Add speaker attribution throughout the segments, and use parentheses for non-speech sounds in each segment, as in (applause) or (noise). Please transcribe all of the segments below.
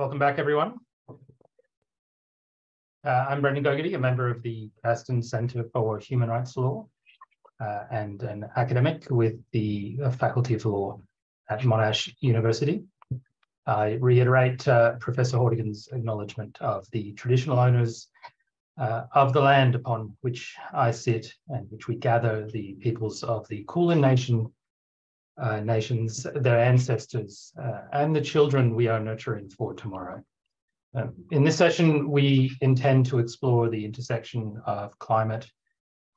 Speaker 1: Welcome back, everyone. Uh, I'm Brendan Gogarty, a member of the Castan Centre for Human Rights Law uh, and an academic with the Faculty of Law at Monash University. I reiterate uh, Professor Hourtigan's acknowledgement of the traditional owners uh, of the land upon which I sit and which we gather, the peoples of the Kulin Nation, uh, nations, their ancestors, uh, and the children we are nurturing for tomorrow. Um, in this session, we intend to explore the intersection of climate,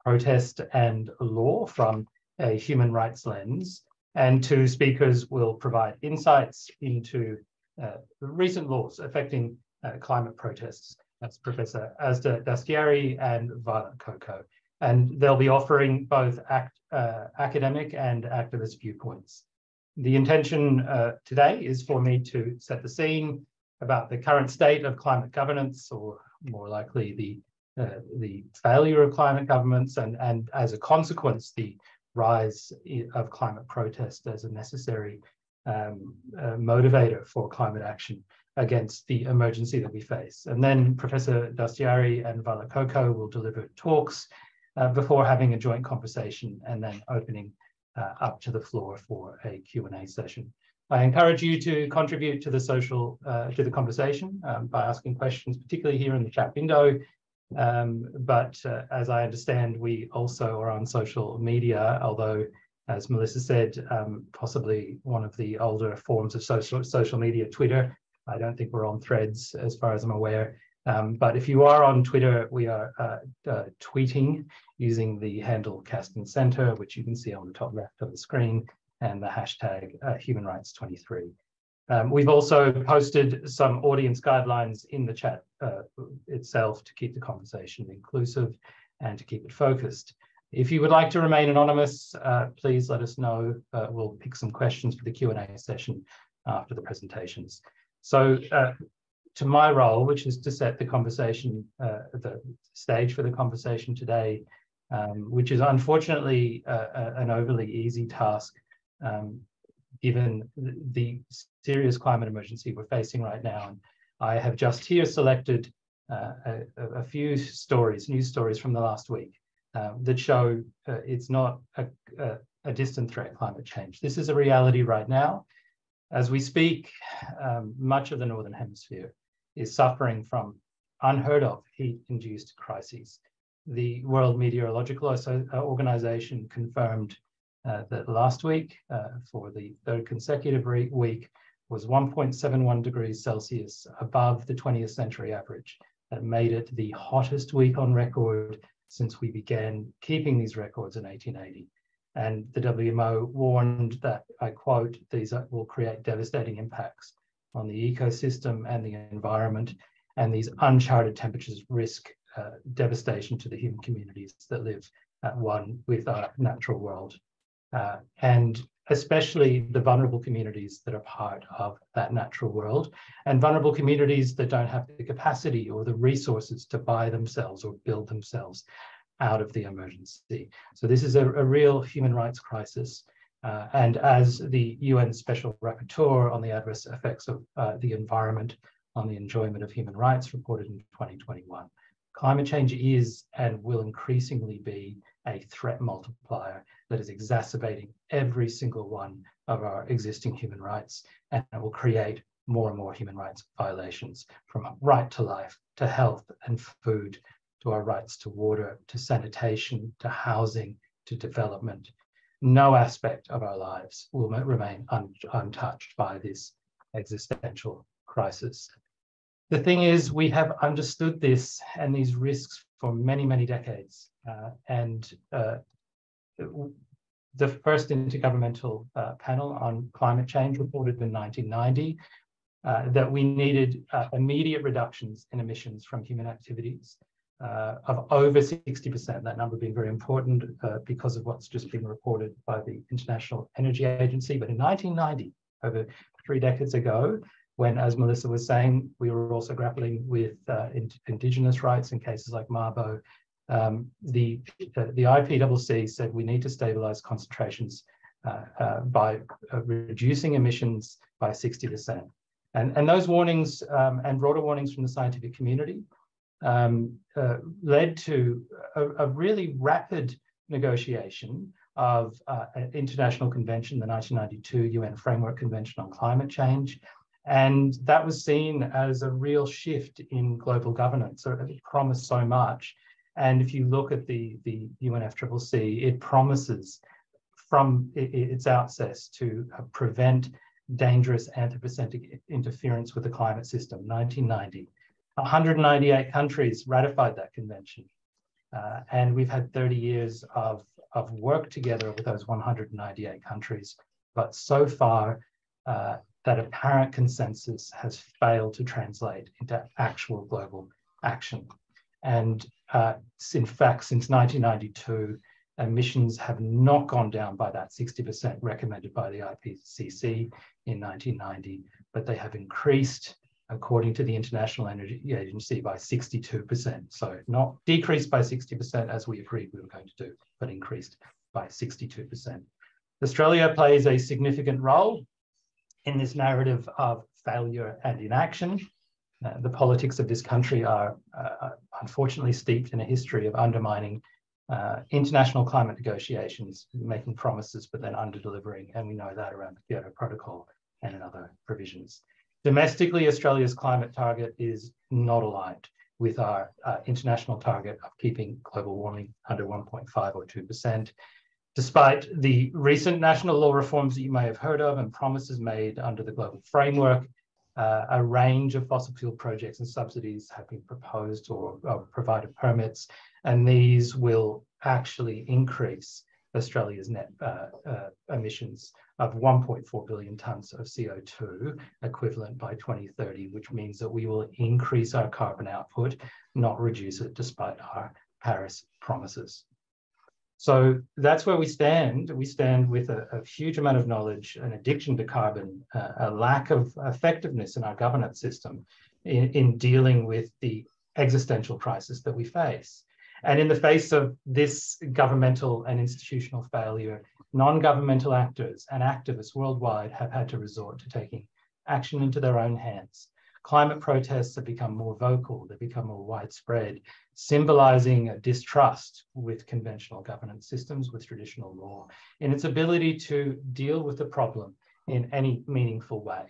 Speaker 1: protest, and law from a human rights lens, and two speakers will provide insights into uh, recent laws affecting uh, climate protests. That's Professor Azadeh Dastyari and Violet Coco. And they'll be offering both act, uh, academic and activist viewpoints. The intention uh, today is for me to set the scene about the current state of climate governance, or more likely the uh, the failure of climate governments, and and as a consequence, the rise of climate protest as a necessary um, uh, motivator for climate action against the emergency that we face. And then Professor Dastyari and Violet Coco will deliver talks uh, before having a joint conversation and then opening uh, up to the floor for a Q&A session. I encourage you to contribute to the social, uh, to the conversation um, by asking questions, particularly here in the chat window. Um, but uh, as I understand, we also are on social media, although as Melissa said, um, possibly one of the older forms of social, social media, Twitter. I don't think we're on threads as far as I'm aware. Um, but if you are on Twitter, we are uh, uh, tweeting using the handle Castan Center, which you can see on the top left of the screen and the hashtag uh, human rights 23. Um, we've also posted some audience guidelines in the chat uh, itself to keep the conversation inclusive and to keep it focused. If you would like to remain anonymous, uh, please let us know. Uh, we'll pick some questions for the Q&A session after the presentations. So uh, to my role, which is to set the conversation, uh, the stage for the conversation today, um, which is unfortunately an overly easy task um, given the serious climate emergency we're facing right now. And I have just here selected uh, a, a, few stories, news stories from the last week uh, that show uh, it's not a, a, a, distant threat, climate change. This is a reality right now. As we speak, um, much of the Northern Hemisphere is suffering from unheard of heat-induced crises. The World Meteorological uh, Organization confirmed uh, that last week, uh, for the third consecutive week, was 1.71 degrees Celsius above the 20th century average. That made it the hottest week on record since we began keeping these records in 1880. And the WMO warned that, I quote, these will create devastating impacts on the ecosystem and the environment, and these uncharted temperatures risk uh, devastation to the human communities that live at one with our natural world uh, and especially the vulnerable communities that are part of that natural world and vulnerable communities that don't have the capacity or the resources to buy themselves or build themselves out of the emergency. So this is a, a real human rights crisis. Uh, and as the UN Special Rapporteur on the adverse effects of uh, the environment on the enjoyment of human rights reported in 2021, climate change is and will increasingly be a threat multiplier that is exacerbating every single one of our existing human rights and it will create more and more human rights violations from right to life to health and food to our rights to water to sanitation to housing to development no aspect of our lives will remain un untouched by this existential crisis. The thing is we have understood this and these risks for many many decades uh, and uh, the first intergovernmental uh, panel on climate change reported in 1990 uh, that we needed uh, immediate reductions in emissions from human activities uh, of over 60%, that number being very important uh, because of what's just been reported by the International Energy Agency. But in 1990, over three decades ago, when, as Melissa was saying, we were also grappling with uh, in, indigenous rights in cases like Mabo um, the, uh, the IPCC said we need to stabilize concentrations uh, uh, by uh, reducing emissions by 60%. And, and those warnings um, and broader warnings from the scientific community um, uh, led to a, a, really rapid negotiation of uh, an international convention, the 1992 UN Framework Convention on Climate Change. And that was seen as a real shift in global governance. So it promised so much. And if you look at the, the UNFCCC, it promises from its outset to uh, prevent dangerous anthropocentric interference with the climate system, 1990. 198 countries ratified that convention. Uh, and we've had 30 years of, of work together with those 198 countries. But so far, uh, that apparent consensus has failed to translate into actual global action. And uh, in fact, since 1992, emissions have not gone down by that 60% recommended by the IPCC in 1990, but they have increased according to the International Energy Agency by 62%. So not decreased by 60% as we agreed we were going to do, but increased by 62%. Australia plays a significant role in this narrative of failure and inaction. Uh, the politics of this country are uh, unfortunately steeped in a history of undermining uh, international climate negotiations, making promises but then under-delivering, and we know that around the Kyoto Protocol and in other provisions. Domestically, Australia's climate target is not aligned with our uh, international target of keeping global warming under 1.5 or 2%. Despite the recent national law reforms that you may have heard of and promises made under the global framework, uh, a range of fossil fuel projects and subsidies have been proposed or, or provided permits, and these will actually increase Australia's net uh, uh, emissions of 1.4 billion tonnes of CO2 equivalent by 2030, which means that we will increase our carbon output, not reduce it despite our Paris promises. So that's where we stand. We stand with a, a huge amount of knowledge, an addiction to carbon, uh, a lack of effectiveness in our governance system in, in dealing with the existential crisis that we face. And in the face of this governmental and institutional failure, non-governmental actors and activists worldwide have had to resort to taking action into their own hands. Climate protests have become more vocal, they've become more widespread, symbolizing a distrust with conventional governance systems, with traditional law, in its ability to deal with the problem in any meaningful way.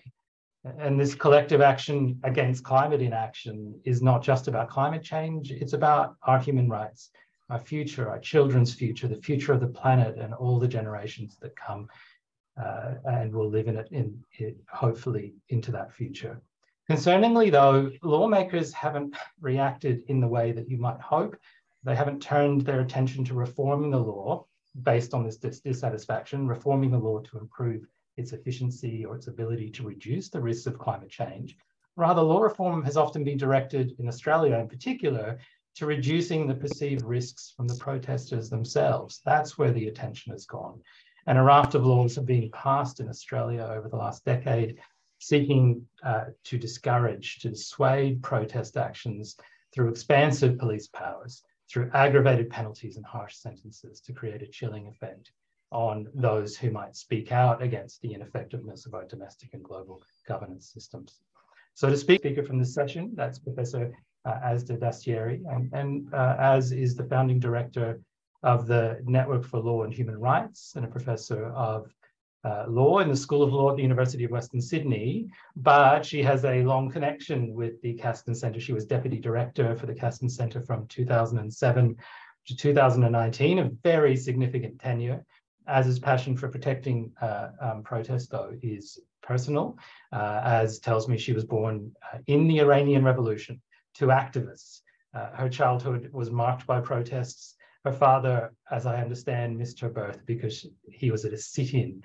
Speaker 1: And this collective action against climate inaction is not just about climate change, it's about our human rights, our future, our children's future, the future of the planet, and all the generations that come uh, and will live in it, in it, hopefully, into that future. Concerningly, though, lawmakers haven't reacted in the way that you might hope. They haven't turned their attention to reforming the law based on this dissatisfaction, reforming the law to improve its efficiency or its ability to reduce the risks of climate change. Rather, law reform has often been directed in Australia in particular to reducing the perceived risks from the protesters themselves. That's where the attention has gone. And a raft of laws have been passed in Australia over the last decade, seeking uh, to discourage, to dissuade protest actions through expansive police powers, through aggravated penalties and harsh sentences to create a chilling effect on those who might speak out against the ineffectiveness of our domestic and global governance systems. So to speak speaker from this session, that's Professor uh, Azadeh Dastyari, and, and uh, as is the founding director of the Network for Law and Human Rights and a professor of uh, law in the School of Law at the University of Western Sydney, but she has a long connection with the Castan Centre. She was deputy director for the Castan Centre from 2007 to 2019, a very significant tenure as his passion for protecting uh, um, protest, though, is personal, uh, as tells me she was born uh, in the Iranian Revolution to activists. Uh, her childhood was marked by protests. Her father, as I understand, missed her birth because he was at a sit-in.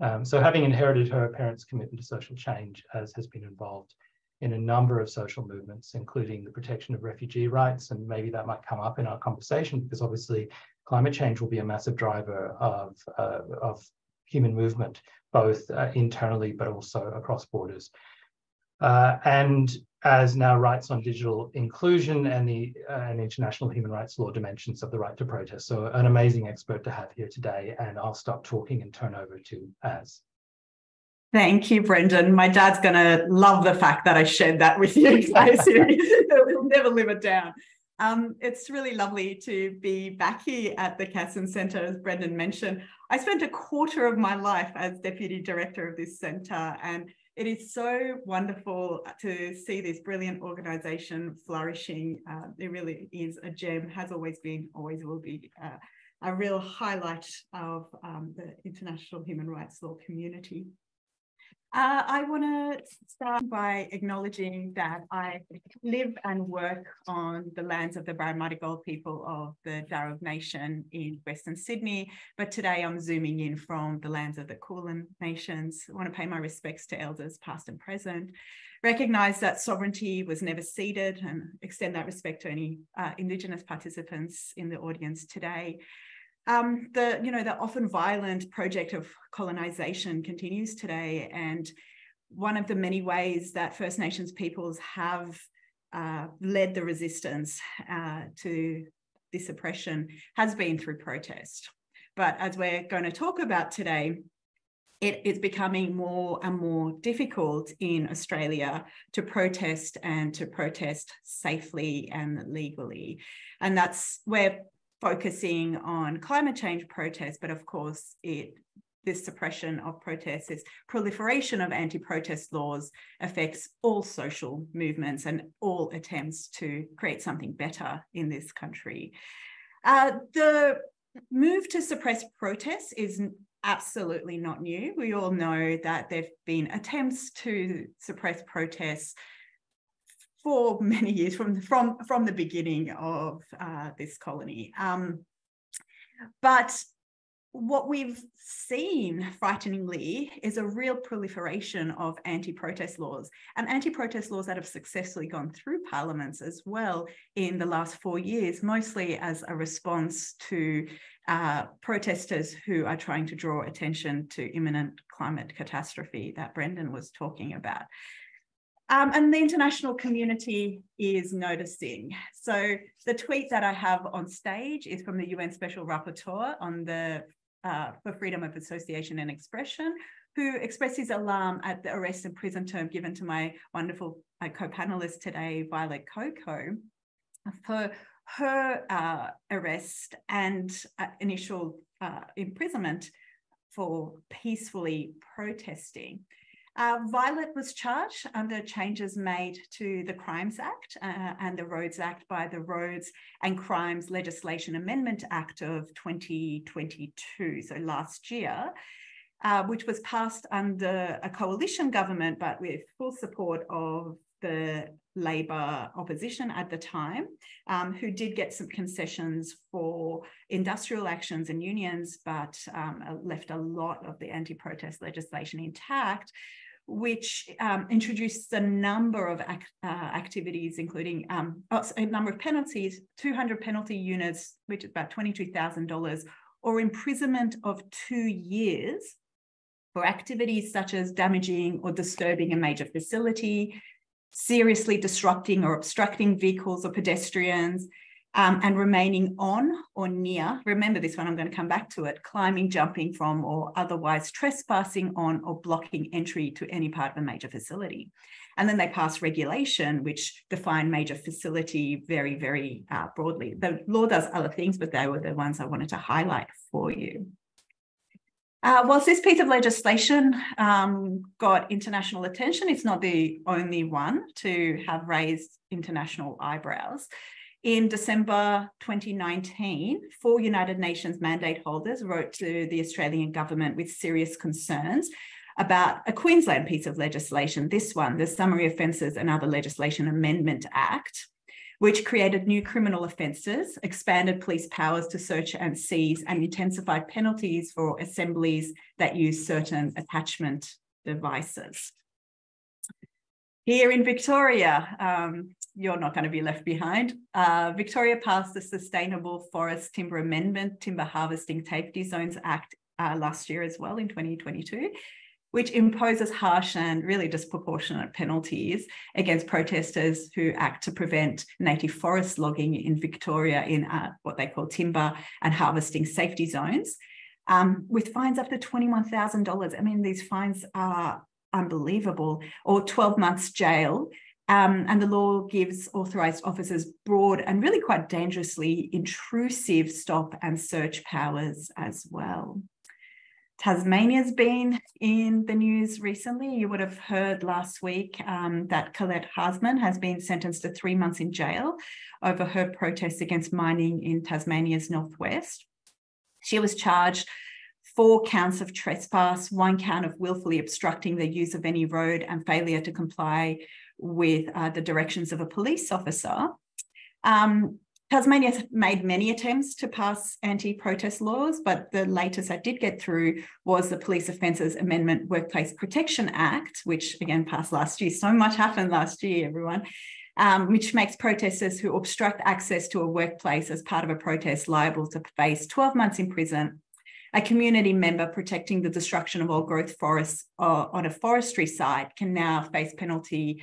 Speaker 1: Um, so having inherited her parents' commitment to social change, as has been involved in a number of social movements, including the protection of refugee rights, and maybe that might come up in our conversation because obviously climate change will be a massive driver of, uh, of human movement, both uh, internally but also across borders. Uh, and as now rights on digital inclusion and the uh, and international human rights law dimensions of the right to protest. So an amazing expert to have here today, and I'll stop talking and turn over to Az.
Speaker 2: Thank you, Brendan. My dad's going to love the fact that I shared that with you (laughs) guys. (laughs) He'll never live it down. Um, it's really lovely to be back here at the Castan Centre, as Brendan mentioned. I spent a quarter of my life as Deputy Director of this centre, and it is so wonderful to see this brilliant organisation flourishing. Uh, it really is a gem, has always been, always will be uh, a real highlight of um, the international human rights law community. Uh, I want to start by acknowledging that I live and work on the lands of the Burramattagal people of the Darug Nation in Western Sydney, but today I'm zooming in from the lands of the Kulin Nations. I want to pay my respects to elders past and present, recognise that sovereignty was never ceded and extend that respect to any uh, Indigenous participants in the audience today. Um, the you know the often violent project of colonization continues today, and one of the many ways that First Nations peoples have uh, led the resistance uh, to this oppression has been through protest. But as we're going to talk about today, it is becoming more and more difficult in Australia to protest and to protest safely and legally. And that's where focusing on climate change protests, but of course, it this suppression of protests, this proliferation of anti-protest laws affects all social movements and all attempts to create something better in this country. Uh, the move to suppress protests is absolutely not new. We all know that there have been attempts to suppress protests for many years from from from the beginning of uh, this colony. Um, but what we've seen, frighteningly, is a real proliferation of anti-protest laws and anti-protest laws that have successfully gone through parliaments as well in the last four years, mostly as a response to uh, protesters who are trying to draw attention to imminent climate catastrophe that Brendan was talking about. Um, and the international community is noticing. So the tweet that I have on stage is from the UN Special Rapporteur on the uh, for freedom of association and expression, who expressed his alarm at the arrest and prison term given to my wonderful uh, co-panelist today, Violet Coco, for her uh, arrest and uh, initial uh, imprisonment for peacefully protesting. Uh, Violet was charged under changes made to the Crimes Act uh, and the Roads Act by the Roads and Crimes Legislation Amendment Act of 2022, so last year, uh, which was passed under a coalition government, but with full support of the Labor opposition at the time, um, who did get some concessions for industrial actions and unions, but um, left a lot of the anti protest legislation intact which um, introduced a number of ac uh, activities, including um, oh, a number of penalties, 200 penalty units, which is about $22,000, or imprisonment of two years for activities such as damaging or disturbing a major facility, seriously disrupting or obstructing vehicles or pedestrians, um, and remaining on or near, remember this one, I'm going to come back to it, climbing, jumping from, or otherwise trespassing on or blocking entry to any part of a major facility. And then they pass regulation, which define major facility very, very uh, broadly. The law does other things, but they were the ones I wanted to highlight for you. Uh, whilst this piece of legislation um, got international attention, it's not the only one to have raised international eyebrows. In December 2019, four United Nations mandate holders wrote to the Australian government with serious concerns about a Queensland piece of legislation, this one, the Summary Offences and Other Legislation Amendment Act, which created new criminal offences, expanded police powers to search and seize, and intensified penalties for assemblies that use certain attachment devices. Here in Victoria, um, you're not going to be left behind. Uh, Victoria passed the Sustainable Forest Timber Amendment Timber Harvesting Safety Zones Act uh, last year as well in 2022, which imposes harsh and really disproportionate penalties against protesters who act to prevent native forest logging in Victoria in uh, what they call timber and harvesting safety zones. um, with fines up to $21,000. I mean, these fines are unbelievable, or 12 months jail. Um, and the law gives authorised officers broad and really quite dangerously intrusive stop and search powers as well. Tasmania's been in the news recently. You would have heard last week um, that Colette Harmsen has been sentenced to three months in jail over her protests against mining in Tasmania's northwest. She was charged four counts of trespass, one count of willfully obstructing the use of any road and failure to comply with uh, the directions of a police officer. Um, Tasmania has made many attempts to pass anti-protest laws, but the latest that did get through was the Police Offences Amendment Workplace Protection Act, which again passed last year. So much happened last year, everyone. Um, which makes protesters who obstruct access to a workplace as part of a protest liable to face 12 months in prison. A community member protecting the destruction of old growth forests uh, on a forestry site can now face penalty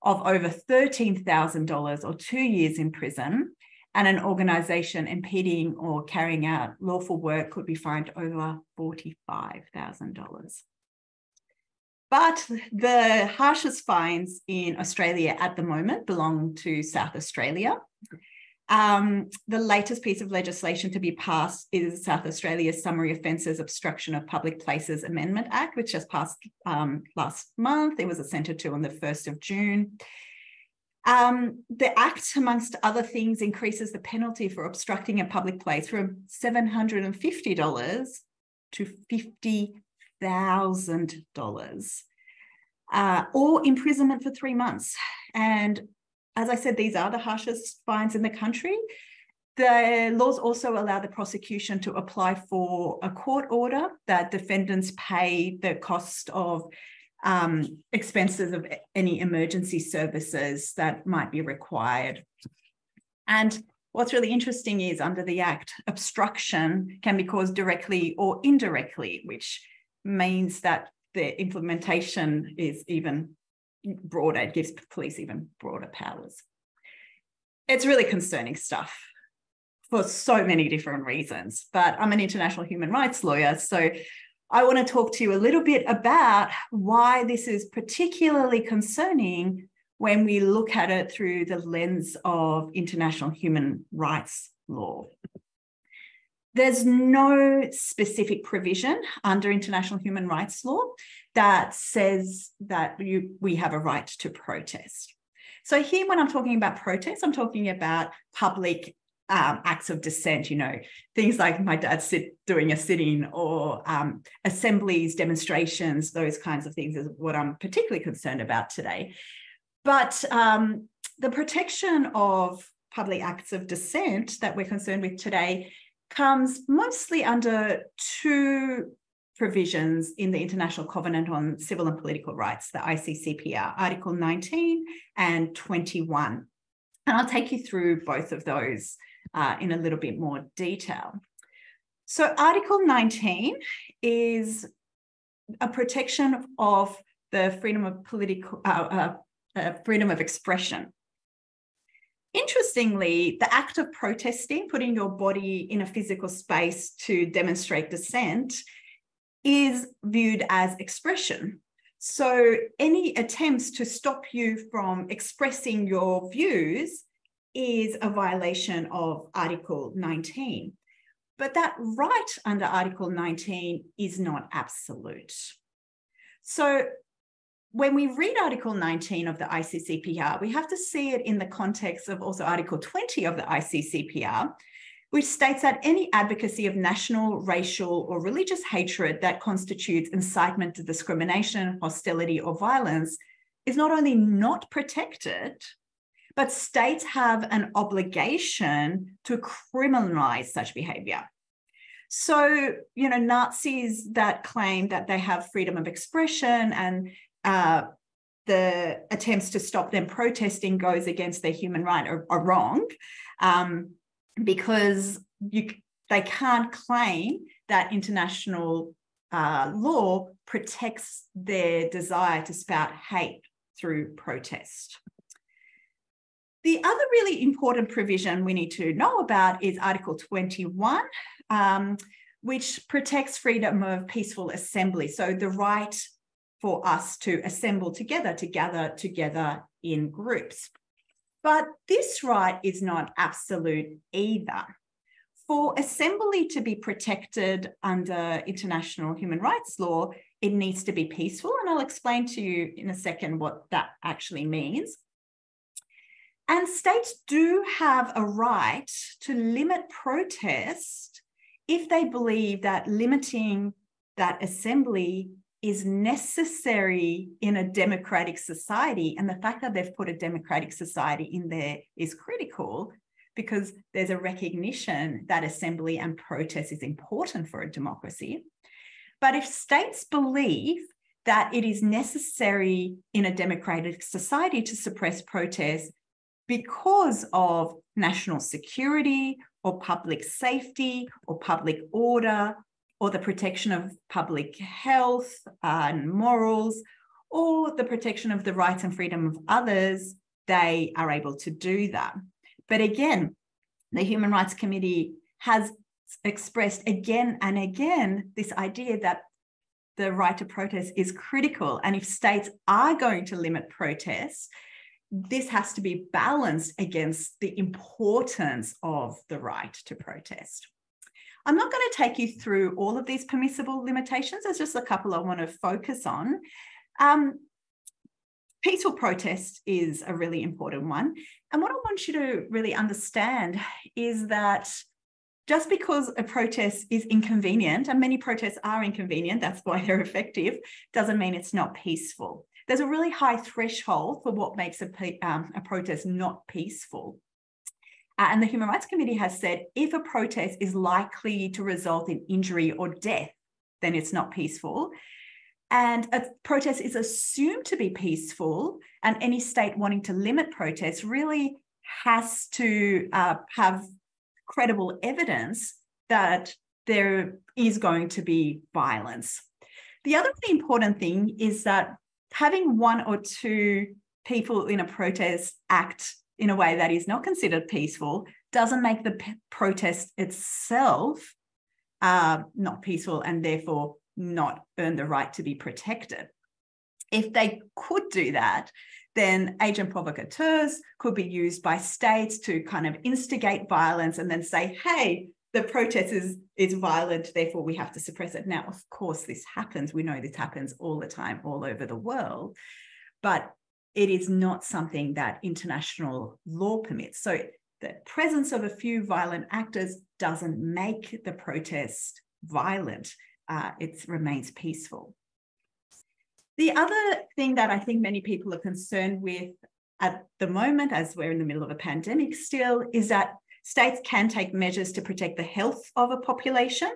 Speaker 2: of over $13,000 or two years in prison and an organisation impeding or carrying out lawful work could be fined over $45,000. But the harshest fines in Australia at the moment belong to South Australia. Um, the latest piece of legislation to be passed is South Australia's Summary Offences Obstruction of Public Places Amendment Act, which just passed um, last month. It was assented to on the 1st of June. Um, the Act, amongst other things, increases the penalty for obstructing a public place from $750 to $50,000 uh, or imprisonment for three months. And as I said, these are the harshest fines in the country. The laws also allow the prosecution to apply for a court order that defendants pay the cost of um, expenses of any emergency services that might be required. And what's really interesting is under the Act, obstruction can be caused directly or indirectly, which means that the implementation is even broader, it gives police even broader powers. It's really concerning stuff for so many different reasons, but I'm an international human rights lawyer, so I want to talk to you a little bit about why this is particularly concerning when we look at it through the lens of international human rights law. There's no specific provision under international human rights law that says that you, we have a right to protest. So here, when I'm talking about protest, I'm talking about public um, acts of dissent, you know, things like my dad sit doing a sitting or um, assemblies, demonstrations, those kinds of things is what I'm particularly concerned about today. But um, the protection of public acts of dissent that we're concerned with today comes mostly under two provisions in the International Covenant on Civil and Political Rights, the ICCPR, Article 19 and 21. And I'll take you through both of those uh, in a little bit more detail. So Article 19 is a protection of the freedom of political uh, uh, uh, freedom of expression. Interestingly, the act of protesting, putting your body in a physical space to demonstrate dissent, is viewed as expression. So, any attempts to stop you from expressing your views is a violation of Article 19. But that right under Article 19 is not absolute. So when we read Article 19 of the ICCPR, we have to see it in the context of also Article 20 of the ICCPR, which states that any advocacy of national, racial, or religious hatred that constitutes incitement to discrimination, hostility, or violence is not only not protected, but states have an obligation to criminalize such behavior. So, you know, Nazis that claim that they have freedom of expression and uh, the attempts to stop them protesting goes against their human right are, are wrong um, because you, they can't claim that international uh, law protects their desire to spout hate through protest. The other really important provision we need to know about is Article 21, um, which protects freedom of peaceful assembly. So the right for us to assemble together, to gather together in groups. But this right is not absolute either. For assembly to be protected under international human rights law, it needs to be peaceful. And I'll explain to you in a second what that actually means. And states do have a right to limit protest if they believe that limiting that assembly is necessary in a democratic society. And the fact that they've put a democratic society in there is critical because there's a recognition that assembly and protest is important for a democracy. But if states believe that it is necessary in a democratic society to suppress protest because of national security or public safety or public order or the protection of public health and morals, or the protection of the rights and freedom of others, they are able to do that. But again, the Human Rights Committee has expressed again and again this idea that the right to protest is critical. And if states are going to limit protests, this has to be balanced against the importance of the right to protest. I'm not going to take you through all of these permissible limitations. There's just a couple I want to focus on. Um, peaceful protest is a really important one. And what I want you to really understand is that just because a protest is inconvenient, and many protests are inconvenient, that's why they're effective, doesn't mean it's not peaceful. There's a really high threshold for what makes a, um, a protest not peaceful. Uh, and the Human Rights Committee has said if a protest is likely to result in injury or death, then it's not peaceful. And a protest is assumed to be peaceful, and any state wanting to limit protests really has to uh, have credible evidence that there is going to be violence. The other really important thing is that having one or two people in a protest act in a way that is not considered peaceful doesn't make the p- protest itself uh, not peaceful and therefore not earn the right to be protected. If they could do that, then agent provocateurs could be used by states to kind of instigate violence and then say, hey, the protest is, is violent, therefore we have to suppress it. Now, of course, this happens. We know this happens all the time, all over the world. But it is not something that international law permits. So the presence of a few violent actors doesn't make the protest violent. Uh, it remains peaceful. The other thing that I think many people are concerned with at the moment, as we're in the middle of a pandemic still, is that states can take measures to protect the health of a population.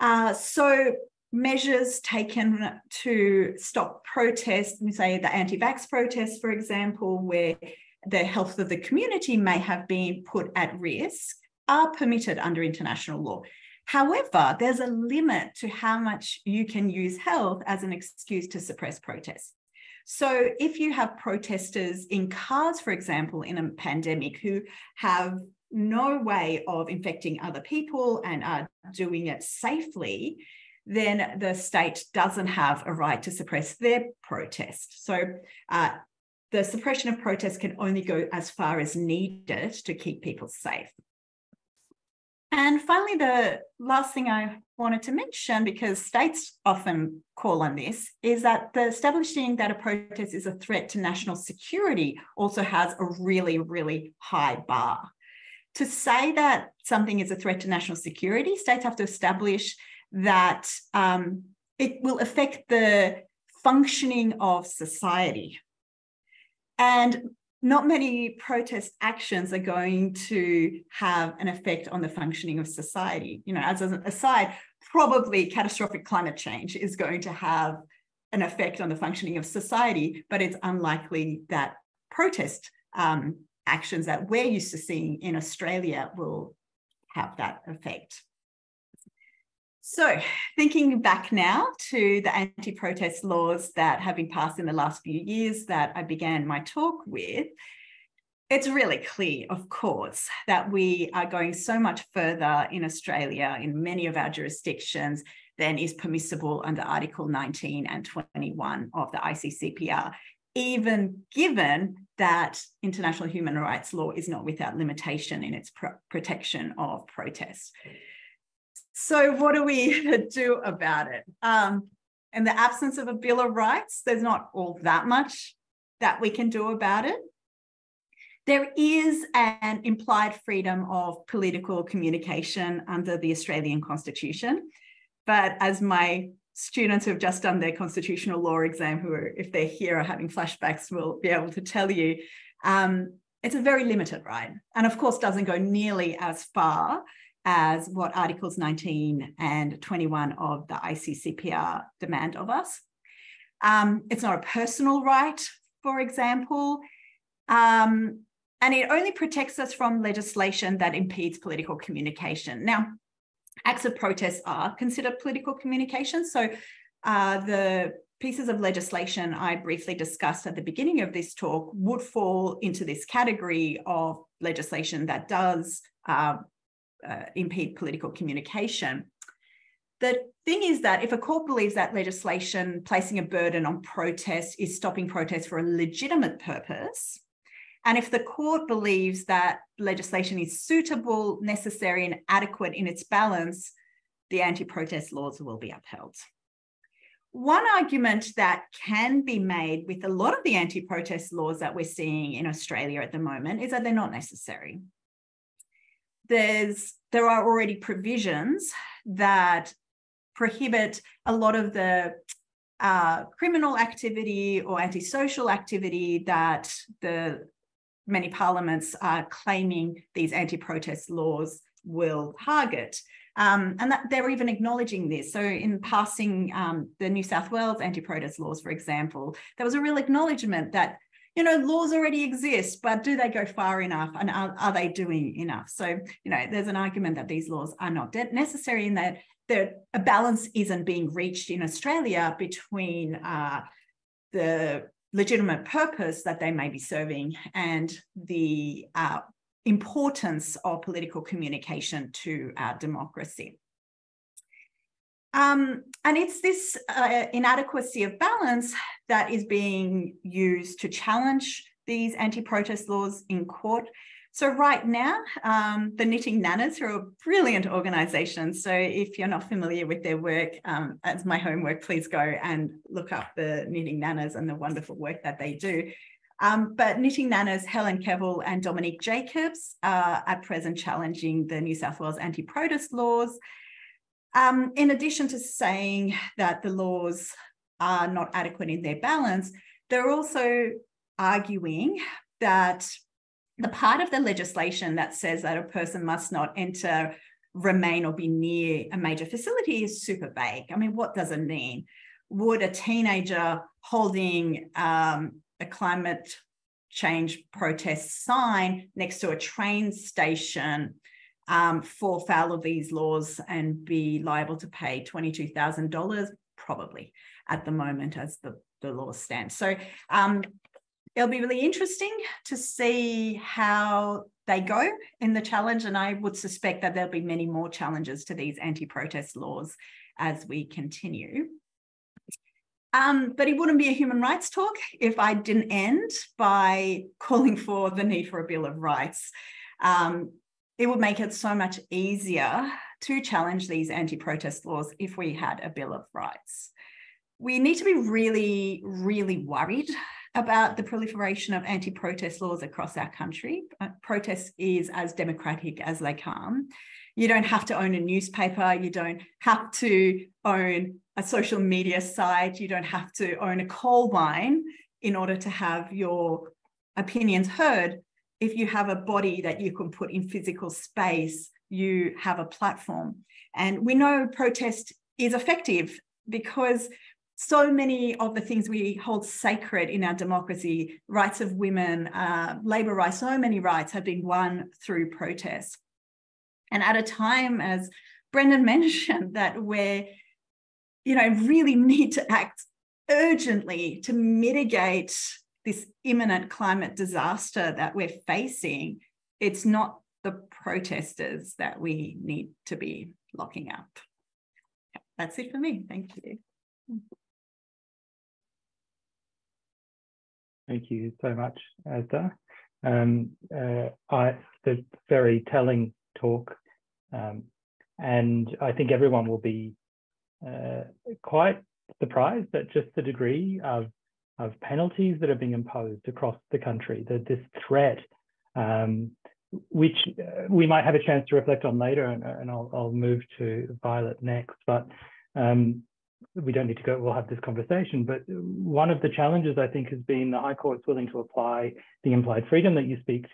Speaker 2: Uh, so measures taken to stop protests, say the anti-vax protests, for example, where the health of the community may have been put at risk, are permitted under international law. However, there's a limit to how much you can use health as an excuse to suppress protests. So, if you have protesters in cars, for example, in a pandemic who have no way of infecting other people and are doing it safely, then the state doesn't have a right to suppress their protest. So uh, the suppression of protest can only go as far as needed to keep people safe. And finally, the last thing I wanted to mention, because states often call on this, is that the establishing that a protest is a threat to national security also has a really, really high bar. To say that something is a threat to national security, states have to establish that um, it will affect the functioning of society. And not many protest actions are going to have an effect on the functioning of society. You know, as an aside, probably catastrophic climate change is going to have an effect on the functioning of society, but it's unlikely that protest um, actions that we're used to seeing in Australia will have that effect. So, thinking back now to the anti protest laws that have been passed in the last few years that I began my talk with, it's really clear, of course, that we are going so much further in Australia in many of our jurisdictions than is permissible under Article 19 and 21 of the ICCPR, even given that international human rights law is not without limitation in its pr- protection of protest. So, what do we (laughs) do about it? Um, in the absence of a Bill of Rights, there's not all that much that we can do about it. There is an implied freedom of political communication under the Australian Constitution. But as my students who have just done their constitutional law exam, who are, if they're here, are having flashbacks, will be able to tell you, um, it's a very limited right. And of course, doesn't go nearly as far as what Articles 19 and 21 of the ICCPR demand of us. Um, it's not a personal right, for example. Um, and it only protects us from legislation that impedes political communication. Now, acts of protest are considered political communication. So uh, the pieces of legislation I briefly discussed at the beginning of this talk would fall into this category of legislation that does uh, uh, impede political communication. The thing is that if a court believes that legislation placing a burden on protest is stopping protest for a legitimate purpose, and if the court believes that legislation is suitable, necessary, and adequate in its balance, the anti protest laws will be upheld. One argument that can be made with a lot of the anti protest laws that we're seeing in Australia at the moment is that they're not necessary. There's, there are already provisions that prohibit a lot of the uh, criminal activity or antisocial activity that the many parliaments are claiming these anti-protest laws will target. Um, and that they're even acknowledging this. So, in passing um, the New South Wales anti protest laws, for example, there was a real acknowledgement that, you know, laws already exist, but do they go far enough and are, are they doing enough? So, you know, there's an argument that these laws are not necessary in that that a balance isn't being reached in Australia between uh, the legitimate purpose that they may be serving and the uh, importance of political communication to our democracy. Um, and it's this uh, inadequacy of balance that is being used to challenge these anti protest laws in court. So right now, um, the Knitting Nanas are a brilliant organisation. So if you're not familiar with their work, um, as my homework, please go and look up the Knitting Nanas and the wonderful work that they do. Um, but Knitting Nanas, Helen Kvelde and Dominique Jacobs are at present challenging the New South Wales anti-protest laws. Um, in addition to saying that the laws are not adequate in their balance, they're also arguing that the part of the legislation that says that a person must not enter, remain, or be near a major facility is super vague. I mean, what does it mean? Would a teenager holding um, a climate change protest sign next to a train station um, fall foul of these laws and be liable to pay $22,000? Probably at the moment as the, the law stands. So um, it'll be really interesting to see how they go in the challenge. And I would suspect that there'll be many more challenges to these anti protest laws as we continue. Um, but it wouldn't be a human rights talk if I didn't end by calling for the need for a Bill of Rights. Um, it would make it so much easier to challenge these anti protest laws if we had a Bill of Rights. We need to be really, really worried about the proliferation of anti protest laws across our country. Uh, protest is as democratic as they come. You don't have to own a newspaper, you don't have to own a social media site, you don't have to own a coal mine in order to have your opinions heard. If you have a body that you can put in physical space, you have a platform. And we know protest is effective because so many of the things we hold sacred in our democracy, rights of women, uh, labor rights, so many rights have been won through protest. And at a time, as Brendan (laughs) mentioned, that we're, you know, really need to act urgently to mitigate this imminent climate disaster that we're facing, it's not the protesters that we need to be locking up. That's it for me. Thank you.
Speaker 1: Thank you so much, Azadeh. Um, uh, I, the very telling talk, um, and I think everyone will be uh, quite surprised at just the degree of of penalties that are being imposed across the country. That this threat, um, which uh, we might have a chance to reflect on later, and, and I'll, I'll, move to Violet next. But um, we don't need to go, we'll have this conversation, but one of the challenges I think has been the High Court's willing to apply the implied freedom that you speak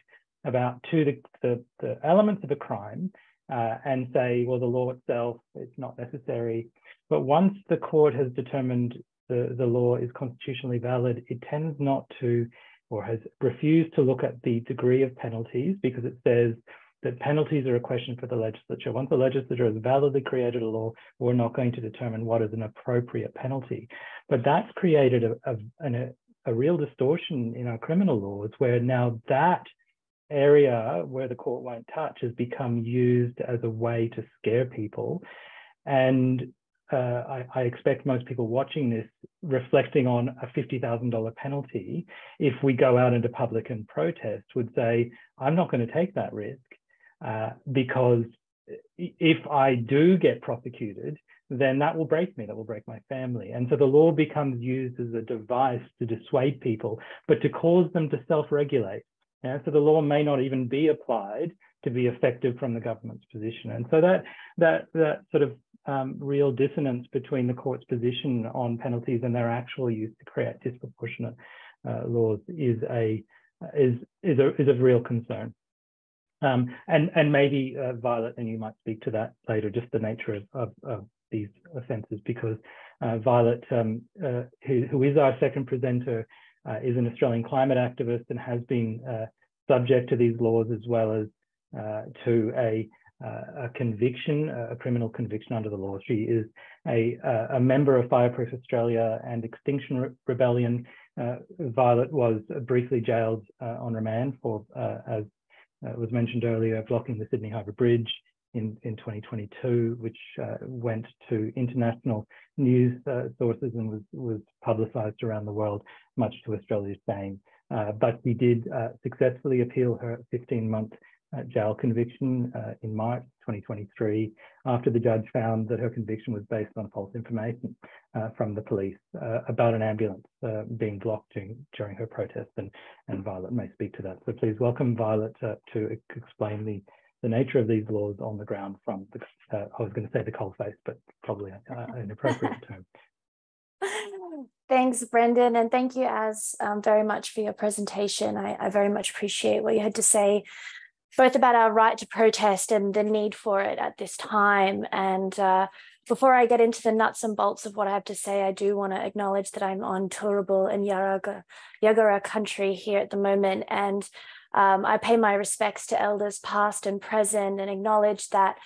Speaker 1: about to the, the, the elements of a crime uh, and say, well, the law itself is not necessary. But once the court has determined the, the law is constitutionally valid, it tends not to or has refused to look at the degree of penalties because it says that penalties are a question for the legislature. Once the legislature has validly created a law, we're not going to determine what is an appropriate penalty. But that's created a, a, a, a real distortion in our criminal laws where now that area where the court won't touch has become used as a way to scare people. And uh, I, I, expect most people watching this reflecting on a $50,000 penalty, if we go out into public and protest, would say, I'm not going to take that risk. Uh, because if I do get prosecuted, then that will break me, that will break my family. And so the law becomes used as a device to dissuade people, but to cause them to self-regulate. Yeah? So the law may not even be applied to be effective from the government's position. And so that that that sort of um, real dissonance between the court's position on penalties and their actual use to create disproportionate uh, laws is a is is a is of real concern. Um, and, and maybe uh, Violet, and you might speak to that later, just the nature of, of, of these offences, because uh, Violet, um, uh, who, who is our second presenter, uh, is an Australian climate activist and has been uh, subject to these laws as well as to a, a conviction, a criminal conviction under the law. She is a, a member of Fireproof Australia and Extinction Re Rebellion. Violet was briefly jailed on remand for, as uh, was mentioned earlier, blocking the Sydney Harbour Bridge in, in 2022, which uh, went to international news uh, sources and was, was publicised around the world, much to Australia's shame. Uh, but we did uh, successfully appeal her 15-month uh, jail conviction in March 2023 after the judge found that her conviction was based on false information uh, from the police uh, about an ambulance uh, being blocked during, during her protest and, and Violet may speak to that. So please welcome Violet uh, to explain the, the nature of these laws on the ground from the, uh, I was going to say the cold face, but probably an appropriate term. (laughs)
Speaker 3: Thanks, Brendan, and thank you as um, very much for your presentation. I, I very much appreciate what you had to say both about our right to protest and the need for it at this time. And uh, before I get into the nuts and bolts of what I have to say, I do want to acknowledge that I'm on Turrbal and Yagara, Yagara country here at the moment. And um, I pay my respects to elders past and present and acknowledge that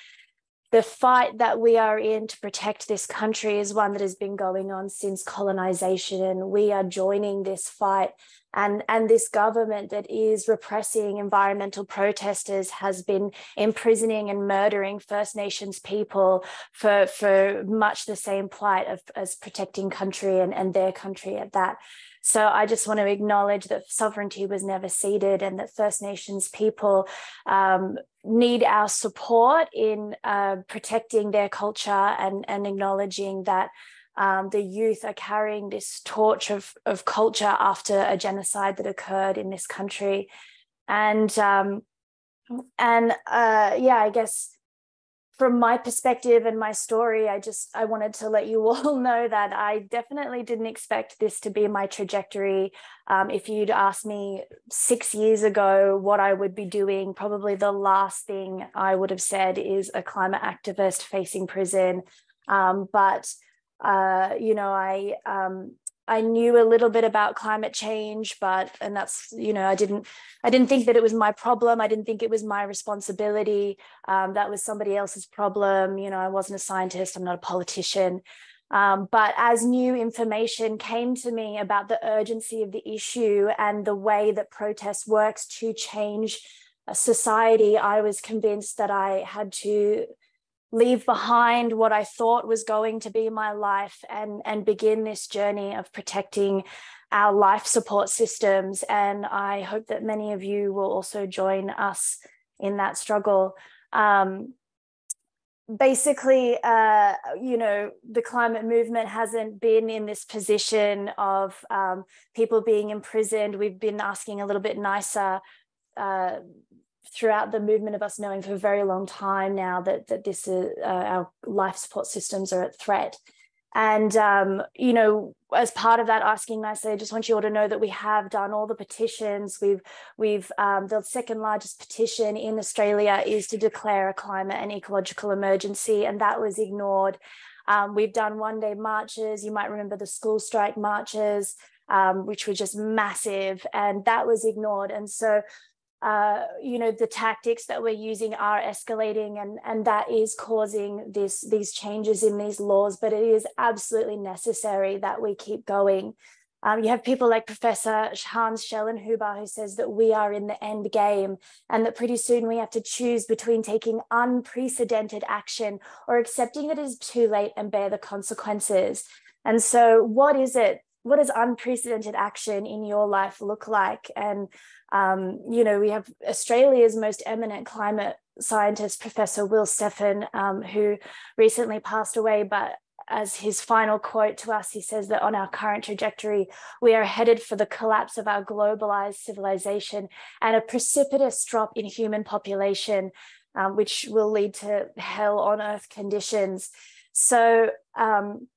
Speaker 3: the fight that we are in to protect this country is one that has been going on since colonization. And we are joining this fight and, and this government that is repressing environmental protesters has been imprisoning and murdering First Nations people for, for much the same plight of, as protecting country and, and their country at that. So I just want to acknowledge that sovereignty was never ceded and that First Nations people um, need our support in uh, protecting their culture and, and acknowledging that um, the youth are carrying this torch of, of culture after a genocide that occurred in this country. And um, and uh, yeah, I guess from my perspective and my story, I just I wanted to let you (laughs) all know that I definitely didn't expect this to be my trajectory. Um, if you'd asked me six years ago what I would be doing, probably the last thing I would have said is a climate activist facing prison. Um, but uh, you know, I um, I knew a little bit about climate change, but and that's you know I didn't I didn't think that it was my problem. I didn't think it was my responsibility. Um, that was somebody else's problem. You know, I wasn't a scientist. I'm not a politician. Um, but as new information came to me about the urgency of the issue and the way that protest works to change a society, I was convinced that I had to leave behind what I thought was going to be my life and, and begin this journey of protecting our life support systems. And I hope that many of you will also join us in that struggle. Um, basically, uh, you know, the climate movement hasn't been in this position of um, people being imprisoned. We've been asking a little bit nicer uh, throughout the movement of us knowing for a very long time now that that this is uh, our life support systems are at threat. And um, you know, as part of that asking nicely, I just want you all to know that we have done all the petitions. We've we've um, the second largest petition in Australia is to declare a climate and ecological emergency, and that was ignored. Um, we've done one day marches. You might remember the school strike marches. Um, which were just massive, and that was ignored. And so uh, you know the tactics that we're using are escalating and and that is causing this these changes in these laws but it is absolutely necessary that we keep going um, you have people like Professor Hans Schellnhuber who says that we are in the end game and that pretty soon we have to choose between taking unprecedented action or accepting it is too late and bear the consequences. And so, what is it what does unprecedented action in your life look like? And um, you know, we have Australia's most eminent climate scientist, Professor Will Steffen, um, who recently passed away, but as his final quote to us, he says that on our current trajectory, we are headed for the collapse of our globalized civilization and a precipitous drop in human population, um, which will lead to hell on earth conditions. So, um,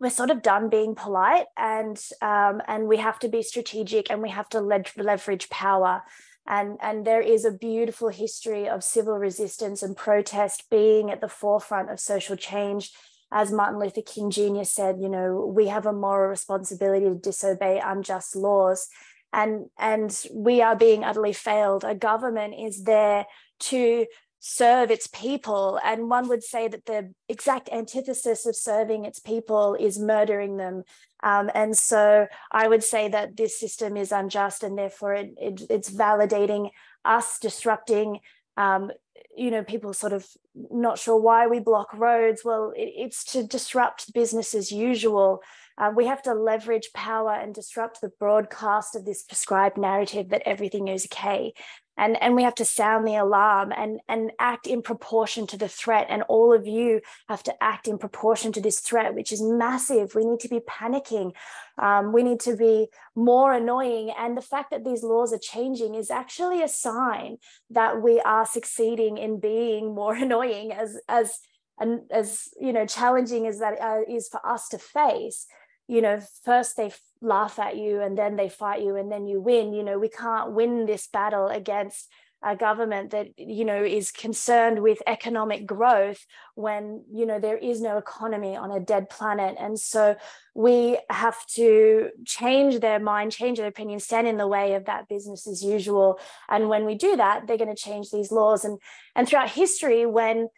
Speaker 3: we're sort of done being polite and um, and we have to be strategic and we have to le- leverage power. And and there is a beautiful history of civil resistance and protest being at the forefront of social change. As martin luther king jr said you know we have a moral responsibility to disobey unjust laws. And and we are being utterly failed. A government is there to serve its people. And one would say that the exact antithesis of serving its people is murdering them. Um, and so I would say that this system is unjust and therefore it, it, it's validating us disrupting. Um, you know, people sort of not sure why we block roads. Well, it, it's to disrupt business as usual. Uh, we have to leverage power and disrupt the broadcast of this prescribed narrative that everything is okay and and we have to sound the alarm and and act in proportion to the threat. And all of you have to act in proportion to this threat which is massive. We need to be panicking. Um, we need to be more annoying. And the fact that these laws are changing is actually a sign that we are succeeding in being more (laughs) annoying as as and as you know challenging as that uh, is for us to face. You know first they laugh at you and then they fight you and then you win. You know we can't win this battle against a government that you know is concerned with economic growth when you know there is no economy on a dead planet. And so we have to change their mind change their opinion stand in the way of that business as usual. And when we do that they're going to change these laws. And and throughout history when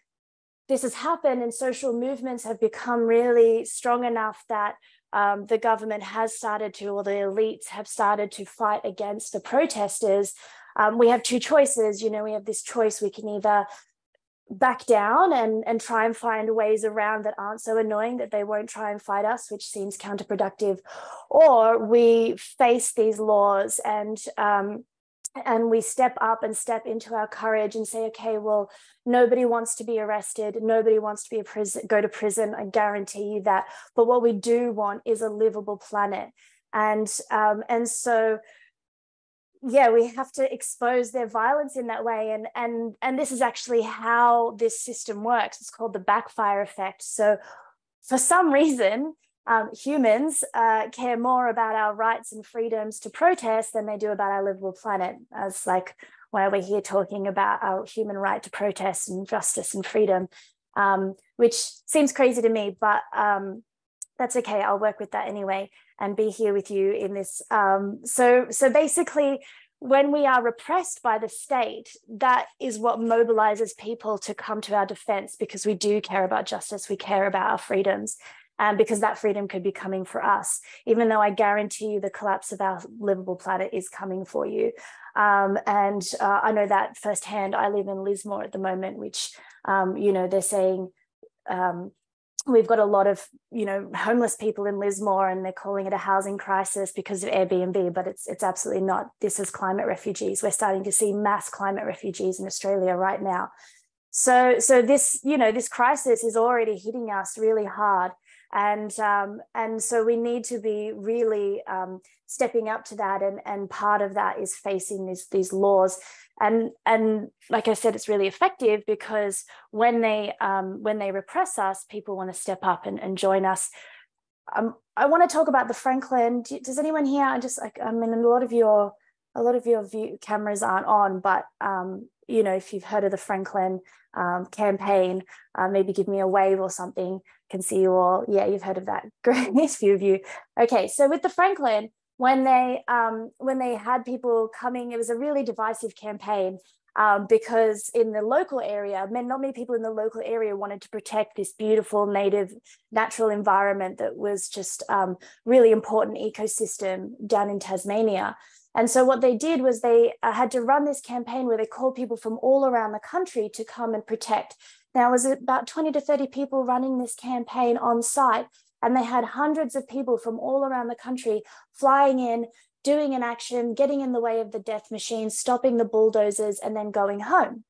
Speaker 3: this has happened and social movements have become really strong enough that um, the government has started to, or the elites have started to fight against the protesters, um, we have two choices. You know, we have this choice we can either back down and, and try and find ways around that aren't so annoying that they won't try and fight us, which seems counterproductive, or we face these laws and um, and we step up and step into our courage and say okay well nobody wants to be arrested. Nobody wants to be a prison go to prison. I guarantee you that. But what we do want is a livable planet. And um, and so yeah we have to expose their violence in that way. And and and this is actually how this system works. It's called the backfire effect. So for some reason um, humans uh, care more about our rights and freedoms to protest than they do about our livable planet, as like why we're here talking about our human right to protest and justice and freedom, um, which seems crazy to me, but um, that's okay. I'll work with that anyway and be here with you in this. Um, so, so basically, when we are repressed by the state, that is what mobilizes people to come to our defense because we do care about justice, we care about our freedoms. Um, because that freedom could be coming for us, even though I guarantee you the collapse of our livable planet is coming for you. Um, and uh, I know that firsthand. I live in Lismore at the moment, which, um, you know, they're saying um, we've got a lot of you know homeless people in Lismore and they're calling it a housing crisis because of Airbnb but it's it's absolutely not. This is climate refugees. We're starting to see mass climate refugees in Australia right now. So so this you know this crisis is already hitting us really hard and um, and so we need to be really um, stepping up to that and and part of that is facing these these laws and and like I said, it's really effective because when they um, when they repress us, people want to step up and, and join us. Um, I want to talk about the Franklin. Does anyone here? I just like I mean, a lot of your a lot of your view cameras aren't on, but um, you know, if you've heard of the Franklin um, campaign, uh, maybe give me a wave or something. Can see you all. Yeah, you've heard of that. (laughs) Great, few of you. Okay, so with the Franklin, when they um, when they had people coming, it was a really divisive campaign um, because in the local area, not many people in the local area wanted to protect this beautiful native natural environment that was just um, really important ecosystem down in Tasmania. And so what they did was they uh, had to run this campaign where they called people from all around the country to come and protect. Now, it was about 20 to 30 people running this campaign on site and they had hundreds of people from all around the country flying in, doing an action, getting in the way of the death machines, stopping the bulldozers, and then going home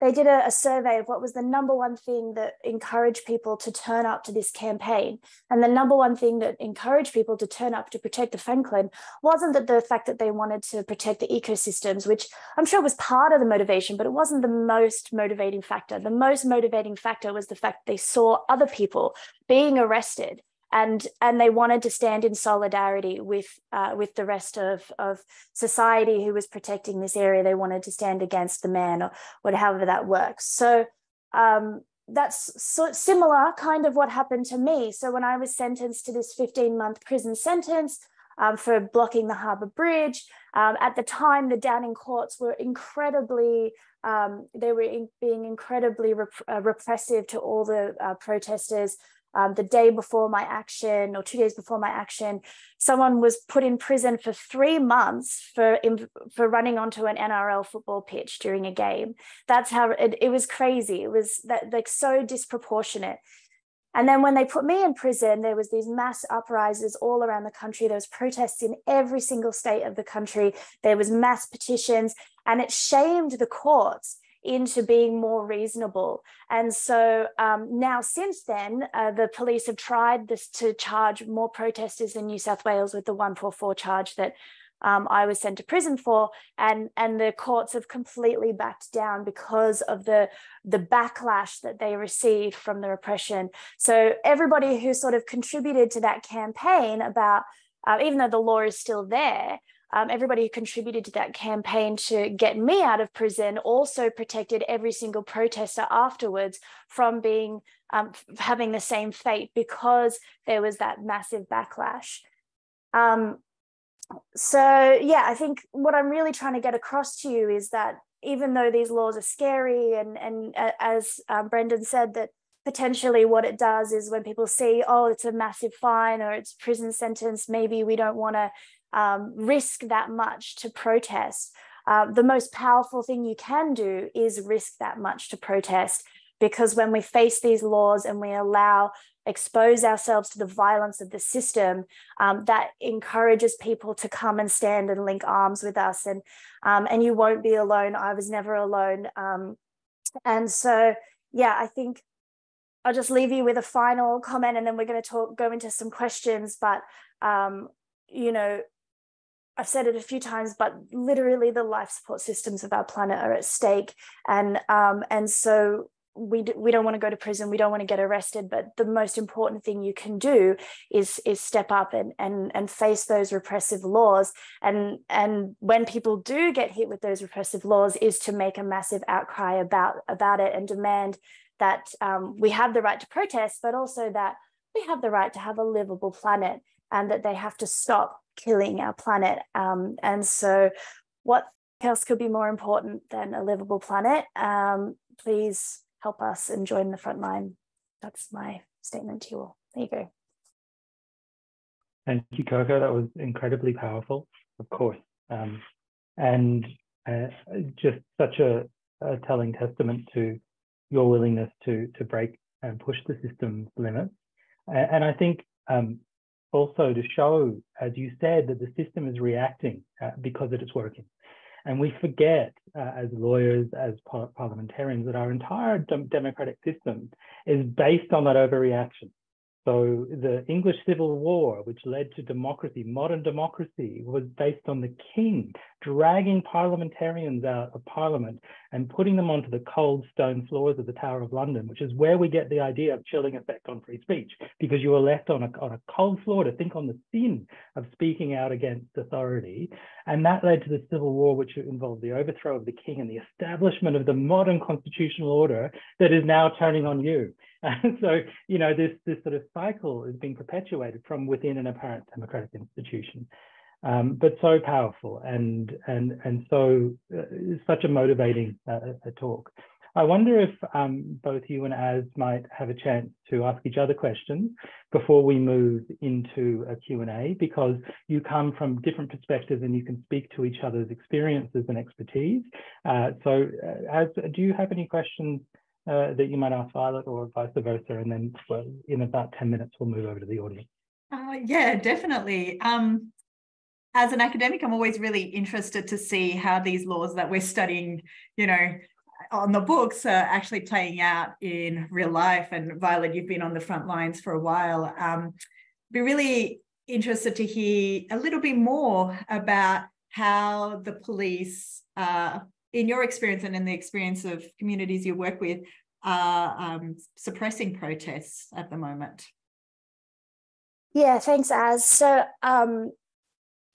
Speaker 3: they did a, a, survey of what was the number one thing that encouraged people to turn up to this campaign. And the number one thing that encouraged people to turn up to protect the Franklin wasn't that the fact that they wanted to protect the ecosystems, which I'm sure was part of the motivation, but it wasn't the most motivating factor. The most motivating factor was the fact they saw other people being arrested and and they wanted to stand in solidarity with uh, with the rest of of society who was protecting this area. They wanted to stand against the man or whatever that works. So um, that's so similar kind of what happened to me. So when I was sentenced to this 15 month prison sentence. Um, for blocking the harbour bridge. Um, at the time, the Downing courts were incredibly, um, they were in, being incredibly rep- uh, repressive to all the uh, protesters um, the day before my action or two days before my action, someone was put in prison for three months for for running onto an NRL football pitch during a game. That's how it, it was crazy. It was that like so disproportionate. And then when they put me in prison, there was these mass uprisings all around the country. There was protests in every single state of the country. There was mass petitions, and it shamed the courts into being more reasonable. And so um, now, since then, uh, the police have tried this to charge more protesters in New South Wales with the 144 charge that um, I was sent to prison for, and and the courts have completely backed down because of the the backlash that they received from the repression. So everybody who sort of contributed to that campaign about, uh, even though the law is still there, um, everybody who contributed to that campaign to get me out of prison also protected every single protester afterwards from being um, having the same fate because there was that massive backlash. Um, so yeah, I think what I'm really trying to get across to you is that even though these laws are scary, and and uh, as um, Brendan said, that potentially what it does is when people see, oh, it's a massive fine or it's prison sentence, maybe we don't want to um, risk that much to protest. Uh, the most powerful thing you can do is risk that much to protest because when we face these laws and we allow expose ourselves to the violence of the system um, that encourages people to come and stand and link arms with us. And um, and you won't be alone. I was never alone. Um, and so yeah i think i'll just leave you with a final comment and then we're going to talk go into some questions. But um, you know I've said it a few times, but literally the life support systems of our planet are at stake, and um, and so we d- we don't want to go to prison, we don't want to get arrested, but the most important thing you can do is is step up and and and face those repressive laws, and and when people do get hit with those repressive laws, is to make a massive outcry about about it and demand that um, we have the right to protest, but also that we have the right to have a livable planet, and that they have to stop killing our planet. Um, and so, what else could be more important than a livable planet? Um, please help us and join the front line. that's my statement to you all. There you go.
Speaker 1: Thank you, Coco. That was incredibly powerful, of course. Um, and uh, just such a, a, telling testament to your willingness to, to break and push the system's limits. And, and I think um, also to show, as you said, that the system is reacting uh, because it is working. And we forget uh, as lawyers, as par parliamentarians, that our entire democratic system is based on that overreaction. So the English Civil War, which led to democracy, modern democracy, was based on the king dragging parliamentarians out of parliament and putting them onto the cold stone floors of the Tower of London, which is where we get the idea of chilling effect on free speech, because you were left on a, on a cold floor to think on the sin of speaking out against authority. And that led to the Civil War, which involved the overthrow of the king and the establishment of the modern constitutional order that is now turning on you. And (laughs) so, you know, this, this sort of cycle is being perpetuated from within an apparent democratic institution. Um, but so powerful and and and so uh, such a motivating uh, a talk. I wonder if um, both you and Az might have a chance to ask each other questions before we move into a Q&A because you come from different perspectives and you can speak to each other's experiences and expertise. Uh, so uh, Az, do you have any questions uh, that you might ask Violet or vice versa. And then in about 10 minutes, we'll move over to the audience.
Speaker 2: Uh, yeah, definitely. Um, as an academic, I'm always really interested to see how these laws that we're studying, you know, on the books are actually playing out in real life. And Violet, you've been on the front lines for a while. Um, be really interested to hear a little bit more about how the police uh, in your experience and in the experience of communities you work with, are um, suppressing protests at the moment?
Speaker 3: Yeah, thanks, Az. So um,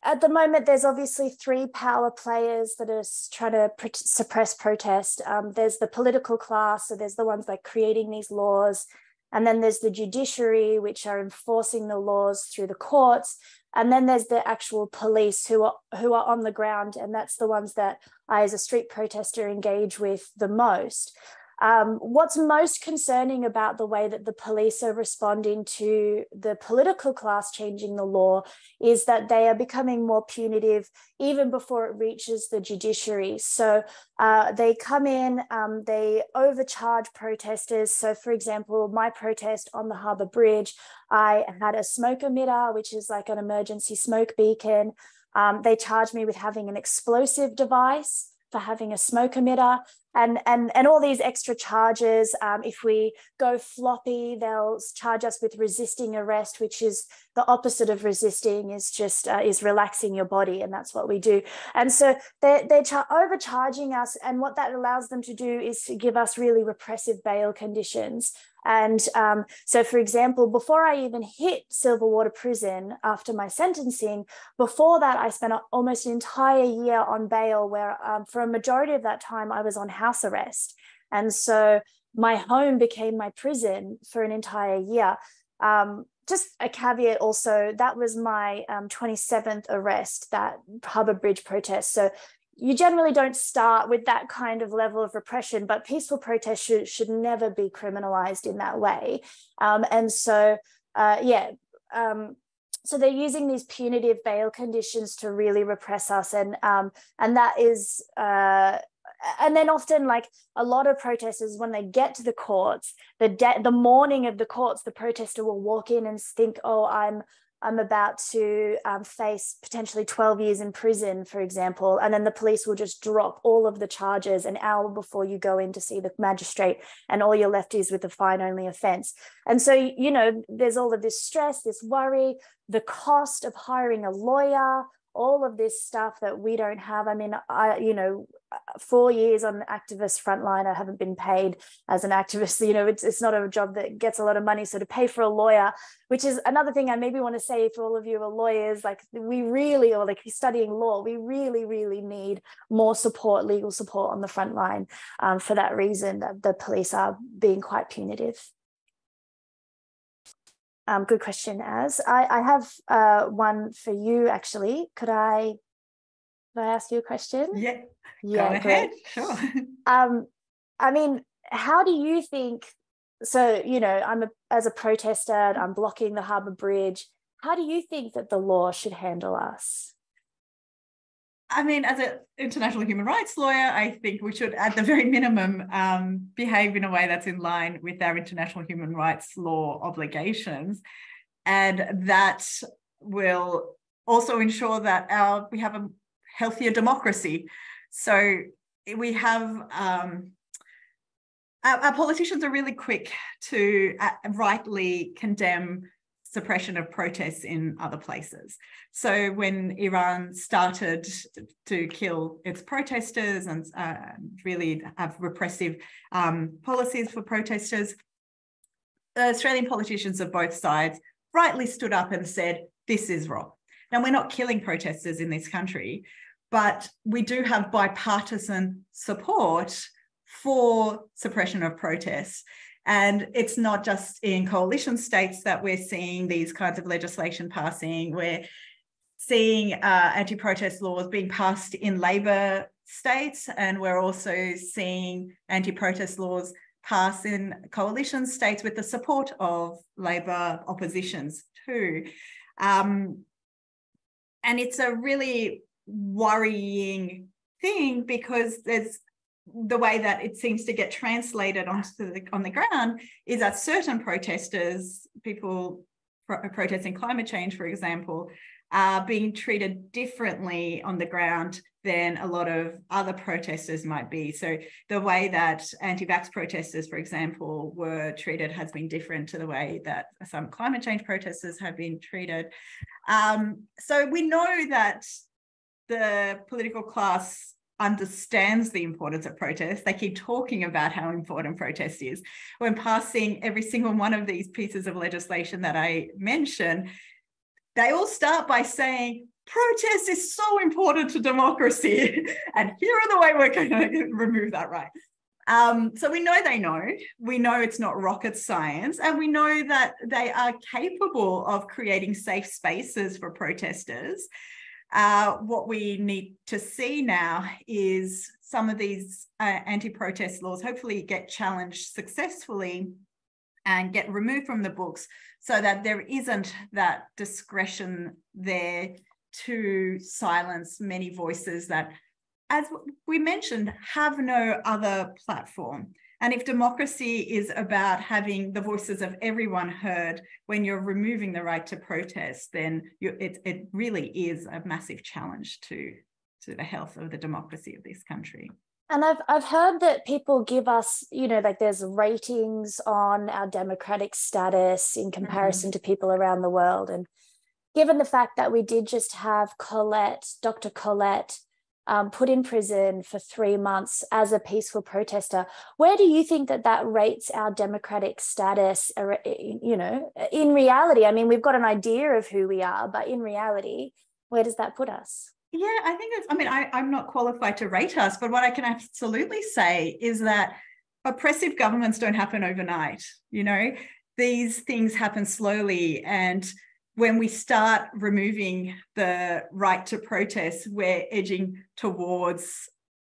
Speaker 3: at the moment, there's obviously three power players that are trying to pr- suppress protest. Um, there's the political class, so there's the ones like creating these laws. And then there's the judiciary, which are enforcing the laws through the courts. And then there's the actual police who are who are on the ground, and that's the ones that I, as a street protester, engage with the most. Um, what's most concerning about the way that the police are responding to the political class changing the law is that they are becoming more punitive even before it reaches the judiciary. So uh, they come in, um, they overcharge protesters. So, for example, my protest on the Harbour Bridge, I had a smoke emitter, which is like an emergency smoke beacon. Um, they charged me with having an explosive device for having a smoke emitter and and and all these extra charges um, if we go floppy they'll charge us with resisting arrest which is the opposite of resisting is just uh, is relaxing your body and that's what we do. And so they're, they're char- overcharging us and what that allows them to do is to give us really repressive bail conditions. And um, so, for example, before I even hit Silverwater Prison after my sentencing, before that, I spent almost an entire year on bail, where um, for a majority of that time, I was on house arrest. And so, my home became my prison for an entire year. Um, just a caveat also, that was my um, 27th arrest, that Harbour Bridge protest. So you generally don't start with that kind of level of repression, but peaceful protest should, should never be criminalized in that way. Um, and so, uh, yeah, um, so they're using these punitive bail conditions to really repress us, and um, and that is. Uh, and then often like a lot of protesters when they get to the courts the de- the morning of the courts the protester will walk in and think oh i'm I'm about to um, face potentially 12 years in prison, for example, and then the police will just drop all of the charges an hour before you go in to see the magistrate, and all you're left is with a fine only offense. And so, you know, there's all of this stress, this worry, the cost of hiring a lawyer, all of this stuff that we don't have. I mean, I, you know, four years on activist frontline, I haven't been paid as an activist. (laughs) You know, it's, it's not a job that gets a lot of money. So to pay for a lawyer, which is another thing I maybe want to say for all of you are lawyers, like we really, or like studying law, we really, really need more support, legal support on the front line um, for that reason that the police are being quite punitive. Um, good question, Az. I, I have uh, one for you, actually. Could I, could I ask you a question?
Speaker 2: Yeah, yeah go ahead, sure. (laughs)
Speaker 3: Um, I mean, how do you think so you know i'm a, as a protester i'm blocking the harbour bridge how do you think that the law should handle us
Speaker 2: I mean, as an international human rights lawyer, I think we should, at the very minimum, um, behave in a way that's in line with our international human rights law obligations. And that will also ensure that our, we have a healthier democracy. So we have um, our, our, politicians are really quick to uh, rightly condemn suppression of protests in other places. So when Iran started to kill its protesters and uh, really have repressive um, policies for protesters, Australian politicians of both sides rightly stood up and said, this is wrong. Now, we're not killing protesters in this country, but we do have bipartisan support for suppression of protests. And it's not just in coalition states that we're seeing these kinds of legislation passing. We're seeing uh, anti protest laws being passed in Labor states, and we're also seeing anti protest laws pass in coalition states with the support of Labor oppositions too. Um, and it's a really worrying thing because there's the way that it seems to get translated onto the on the ground is that certain protesters, people pro- protesting climate change, for example, are being treated differently on the ground than a lot of other protesters might be. So the way that anti-vax protesters, for example, were treated has been different to the way that some climate change protesters have been treated. Um, so we know that the political class understands the importance of protest. They keep talking about how important protest is. When passing every single one of these pieces of legislation that I mentioned, they all start by saying, protest is so important to democracy. (laughs) and here are the way we're going (laughs) to remove that right. Um, so we know they know. We know it's not rocket science, and we know that they are capable of creating safe spaces for protesters uh, what we need to see now is some of these uh, anti-protest laws hopefully get challenged successfully and get removed from the books so that there isn't that discretion there to silence many voices that as we mentioned have no other platform and if democracy is about having the voices of everyone heard when you're removing the right to protest, then it, it really is a massive challenge to, to the health of the democracy of this country.
Speaker 3: And I've I've heard that people give us, you know, like there's ratings on our democratic status in mm-hmm. comparison mm-hmm. to people around the world. And given the fact that we did just have Colette, Dr. Colette, um, put in prison for three months as a peaceful protester. Where do you think that that rates our democratic status? Uh, you know, in reality, I mean, we've got an idea of who we are, but in reality, where does that put us?
Speaker 2: Yeah, I think it's, I mean, I, I'm not qualified to rate us, but what I can absolutely say is that oppressive governments don't happen overnight. You know, these things happen slowly and when we start removing the right to protest, we're edging towards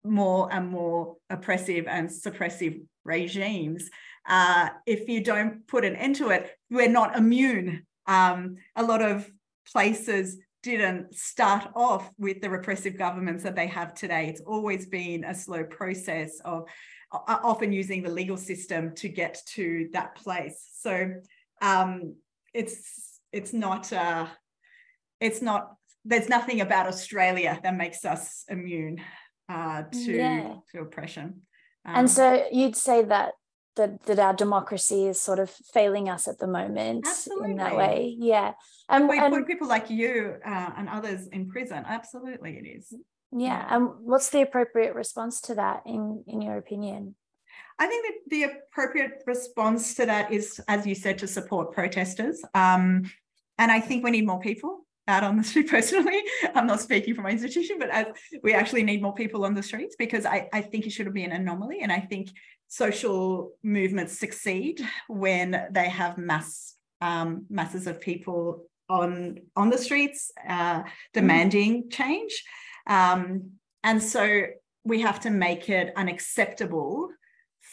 Speaker 2: more and more oppressive and suppressive regimes. Uh, if you don't put an end to it, we're not immune. Um, a lot of places didn't start off with the repressive governments that they have today. It's always been a slow process of uh, often using the legal system to get to that place. So um, it's it's not uh, it's not there's nothing about Australia that makes us immune uh, to yeah. to oppression.
Speaker 3: Um, and so you'd say that that that our democracy is sort of failing us at the moment absolutely. in that way. Yeah,
Speaker 2: and we and, put people like you uh, and others in prison. Absolutely, it is.
Speaker 3: Yeah, and what's the appropriate response to that, in in your opinion?
Speaker 2: I think that the appropriate response to that is, as you said, to support protesters. Um, and I think we need more people out on the street (laughs) personally. I'm not speaking for my institution, but as we actually need more people on the streets because I, I think it should be an anomaly. And I think social movements succeed when they have mass um, masses of people on on the streets uh, demanding change. Um, and so we have to make it unacceptable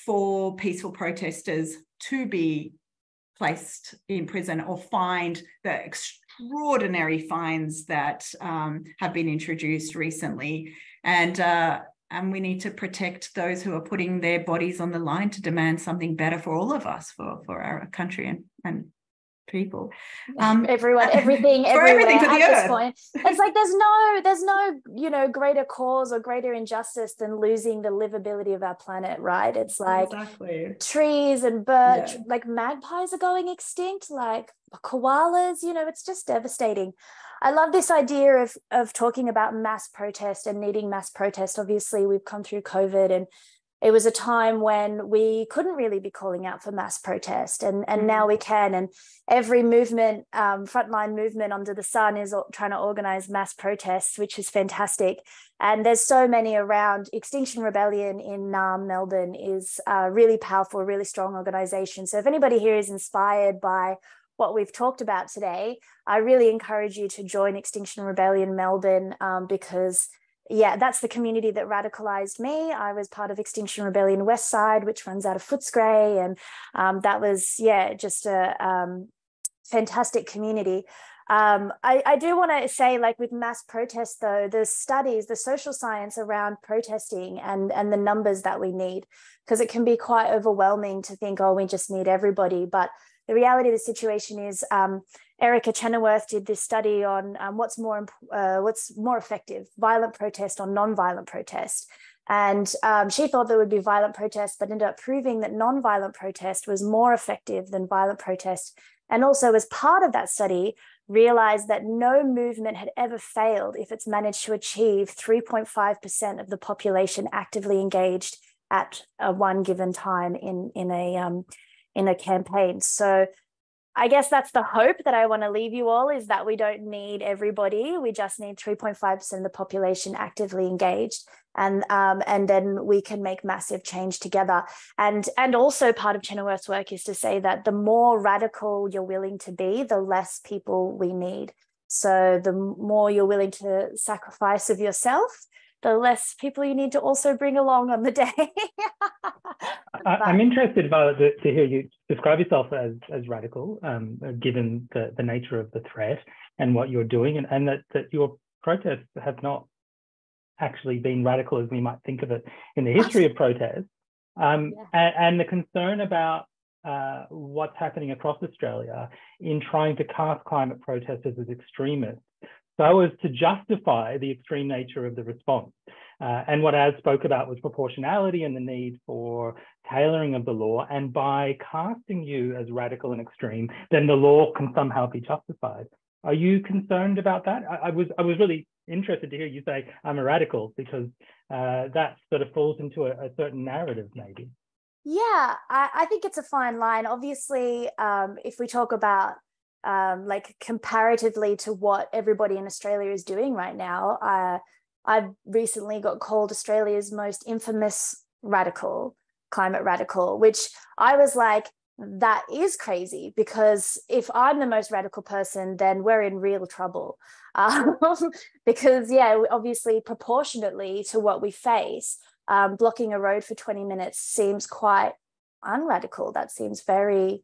Speaker 2: for peaceful protesters to be placed in prison or fined the extraordinary fines that um, have been introduced recently. And uh, and we need to protect those who are putting their bodies on the line to demand something better for all of us, for, for our country and, and people
Speaker 3: um (laughs) everyone everything (laughs) everything at this earth. point it's like there's no there's no you know greater cause or greater injustice than losing the livability of our planet right it's like
Speaker 2: exactly.
Speaker 3: trees and birds yeah. like magpies are going extinct like koalas you know it's just devastating I love this idea of of talking about mass protest and needing mass protest. Obviously, we've come through COVID and it was a time when we couldn't really be calling out for mass protest and, and now mm-hmm. we can and every movement um, frontline movement under the sun is trying to organize mass protests which is fantastic. And there's so many around. Extinction rebellion in naarm melbourne is a really powerful really strong organization. So if anybody here is inspired by what we've talked about today i really encourage you to join extinction rebellion melbourne um, because yeah, that's the community that radicalized me. I was part of Extinction Rebellion Westside, which runs out of Footscray. And um, that was, yeah, just a um, fantastic community. Um, I, I, do want to say, like with mass protests, though, the studies, the social science around protesting and, and the numbers that we need, because it can be quite overwhelming to think, oh, we just need everybody. But the reality of the situation is um, Erica Chenoweth did this study on um, what's more uh, what's more effective, violent protest or non-violent protest. And um, she thought there would be violent protest, but ended up proving that non-violent protest was more effective than violent protest. And also, as part of that study, realized that no movement had ever failed if it's managed to achieve 3.5% of the population actively engaged at one given time in in a um, in a campaign. So I guess that's the hope that I want to leave you all is that we don't need everybody. We just need 3.5% of the population actively engaged. And um, and then we can make massive change together. And and also part of Chenoweth's work is to say that the more radical you're willing to be, the less people we need. So the more you're willing to sacrifice of yourself, the less people you need to also bring along on the day. (laughs)
Speaker 1: I, am interested, Violet, to, to, hear you describe yourself as, as radical, um, given the, the nature of the threat and what you're doing, and, and that, that your protests have not actually been radical as we might think of it in the history of protests. Um, (laughs) yeah. and, and, the concern about uh, what's happening across Australia in trying to cast climate protesters as extremists so as to justify the extreme nature of the response. Uh, and what Az spoke about was proportionality and the need for tailoring of the law. And by casting you as radical and extreme, then the law can somehow be justified. Are you concerned about that? I, I was I was really interested to hear you say I'm a radical because uh, that sort of falls into a, a certain narrative, maybe.
Speaker 3: Yeah, I, I, think it's a fine line. Obviously, um, if we talk about um, like comparatively to what everybody in Australia is doing right now. Uh, I've recently got called Australia's most infamous radical, climate radical, which I was like, that is crazy because if I'm the most radical person, then we're in real trouble. (laughs) Um, because, yeah, obviously, proportionately to what we face, um, blocking a road for 20 minutes seems quite unradical. That seems very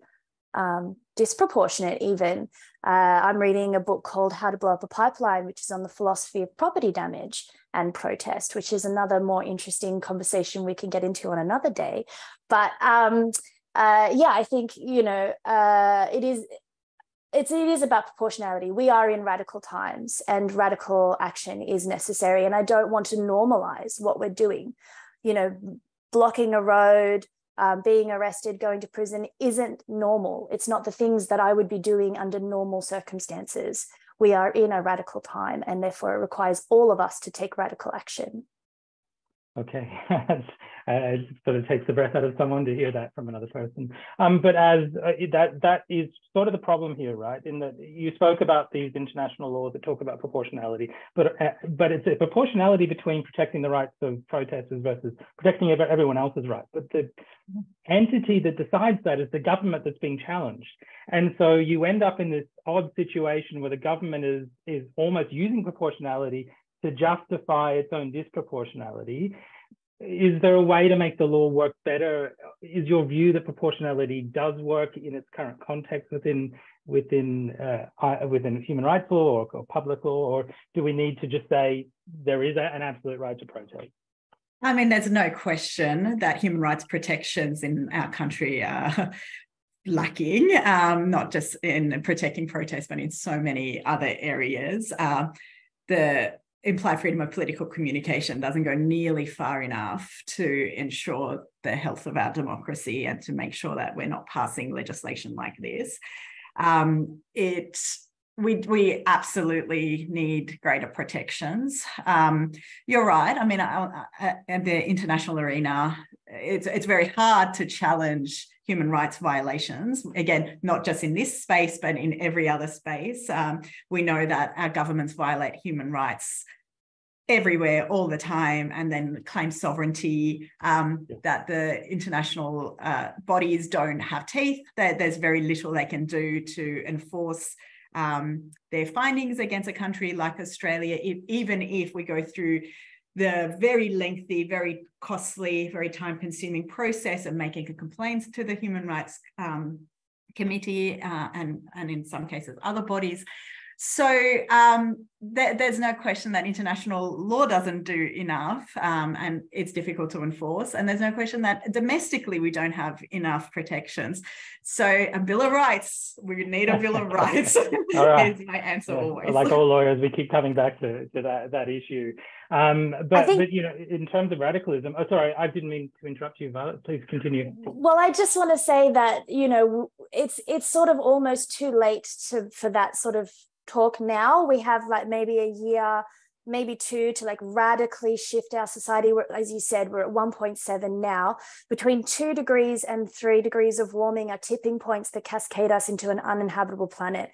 Speaker 3: um, disproportionate even. Uh, I'm reading a book called How to Blow Up a Pipeline, which is on the philosophy of property damage and protest, which is another more interesting conversation we can get into on another day. But um, uh, yeah, I think, you know, uh, it is it's it is about proportionality. We are in radical times and radical action is necessary. And I don't want to normalize what we're doing. You know, blocking a road, um, being arrested, going to prison isn't normal. It's not the things that I would be doing under normal circumstances. We are in a radical time, and therefore it requires all of us to take radical action.
Speaker 1: Okay, (laughs) it sort of takes the breath out of someone to hear that from another person. Um, but as uh, that that is sort of the problem here, right? In that you spoke about these international laws that talk about proportionality, but uh, but it's a proportionality between protecting the rights of protesters versus protecting everyone else's rights. But the entity that decides that is the government that's being challenged, and so you end up in this odd situation where the government is is almost using proportionality to justify its own disproportionality is there a way to make the law work better? Is your view that proportionality does work in its current context within within uh, within human rights law or, or, public law, or do we need to just say there is a, an absolute right to protest?
Speaker 2: I mean, there's no question that human rights protections in our country are (laughs) lacking, um, not just in protecting protests, but in so many other areas. Uh, the implied freedom of political communication doesn't go nearly far enough to ensure the health of our democracy and to make sure that we're not passing legislation like this. Um, it we we absolutely need greater protections. Um, you're right. I mean, in the international arena, it's it's very hard to challenge human rights violations. Again, not just in this space, but in every other space. Um, we know that our governments violate human rights everywhere all the time and then claim sovereignty um, yeah. that the international uh, bodies don't have teeth that there's very little they can do to enforce um, their findings against a country like australia if, even if we go through the very lengthy very costly very time consuming process of making a complaints to the human rights um, committee uh, and and in some cases other bodies so um, th- there's no question that international law doesn't do enough um, and it's difficult to enforce. And there's no question that domestically we don't have enough protections. So a Bill of Rights, we need a Bill of (laughs) Rights right. is my answer
Speaker 1: yeah.
Speaker 2: always.
Speaker 1: Like all (laughs) lawyers, we keep coming back to, to that, that issue. Um, but, think, but, you know, in terms of radicalism, oh, sorry, I didn't mean to interrupt you, Violet. Please continue.
Speaker 3: Well, I just want to say that, you know, it's it's sort of almost too late to for that sort of talk now we have like maybe a year maybe two to like radically shift our society. As you said we're at 1.7 now. Between two degrees and three degrees of warming are tipping points that cascade us into an uninhabitable planet.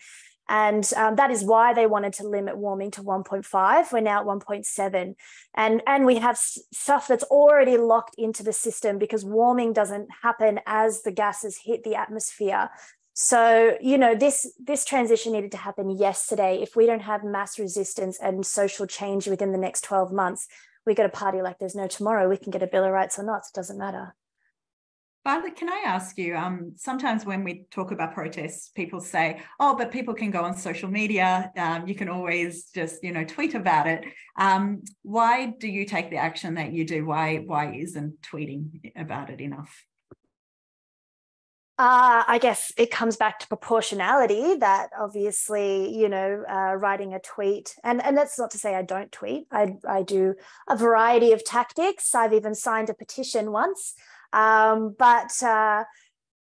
Speaker 3: And um, that is why they wanted to limit warming to 1.5 we're now at 1.7 and and we have stuff that's already locked into the system because warming doesn't happen as the gases hit the atmosphere so, you know, this this transition needed to happen yesterday. If we don't have mass resistance and social change within the next 12 months, we get a party like there's no tomorrow. We can get a Bill of Rights or not, it doesn't matter.
Speaker 2: Violet, can I ask you? Um, sometimes when we talk about protests, people say, "Oh, but people can go on social media. Um, you can always just, you know, tweet about it." Um, why do you take the action that you do? Why why isn't tweeting about it enough?
Speaker 3: Uh, I guess it comes back to proportionality that obviously, you know, uh, writing a tweet, and, and that's not to say I don't tweet. I, I do a variety of tactics. I've even signed a petition once. Um, but, uh,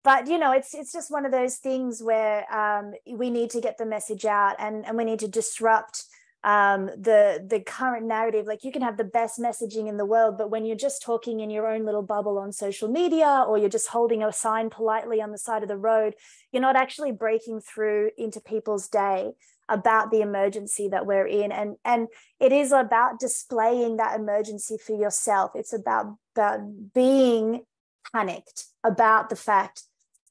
Speaker 3: but you know, it's it's just one of those things where um, we need to get the message out and, and we need to disrupt um, the the current narrative like you can have the best messaging in the world but when you're just talking in your own little bubble on social media or you're just holding a sign politely on the side of the road you're not actually breaking through into people's day about the emergency that we're in. And and it is about displaying that emergency for yourself. It's about about being panicked about the fact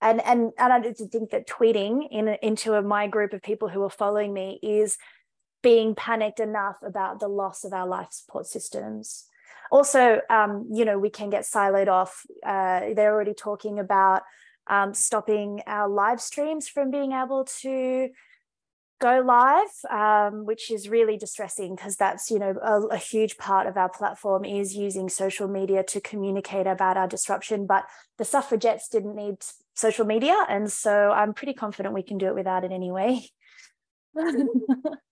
Speaker 3: and and and I think that tweeting in into a, my group of people who are following me is being panicked enough about the loss of our life support systems. Also, um, you know, we can get siloed off. Uh, they're already talking about um, stopping our live streams from being able to go live, um, which is really distressing because that's, you know, a, a, huge part of our platform is using social media to communicate about our disruption. But the suffragettes didn't need social media. And so I'm pretty confident we can do it without it anyway. (laughs)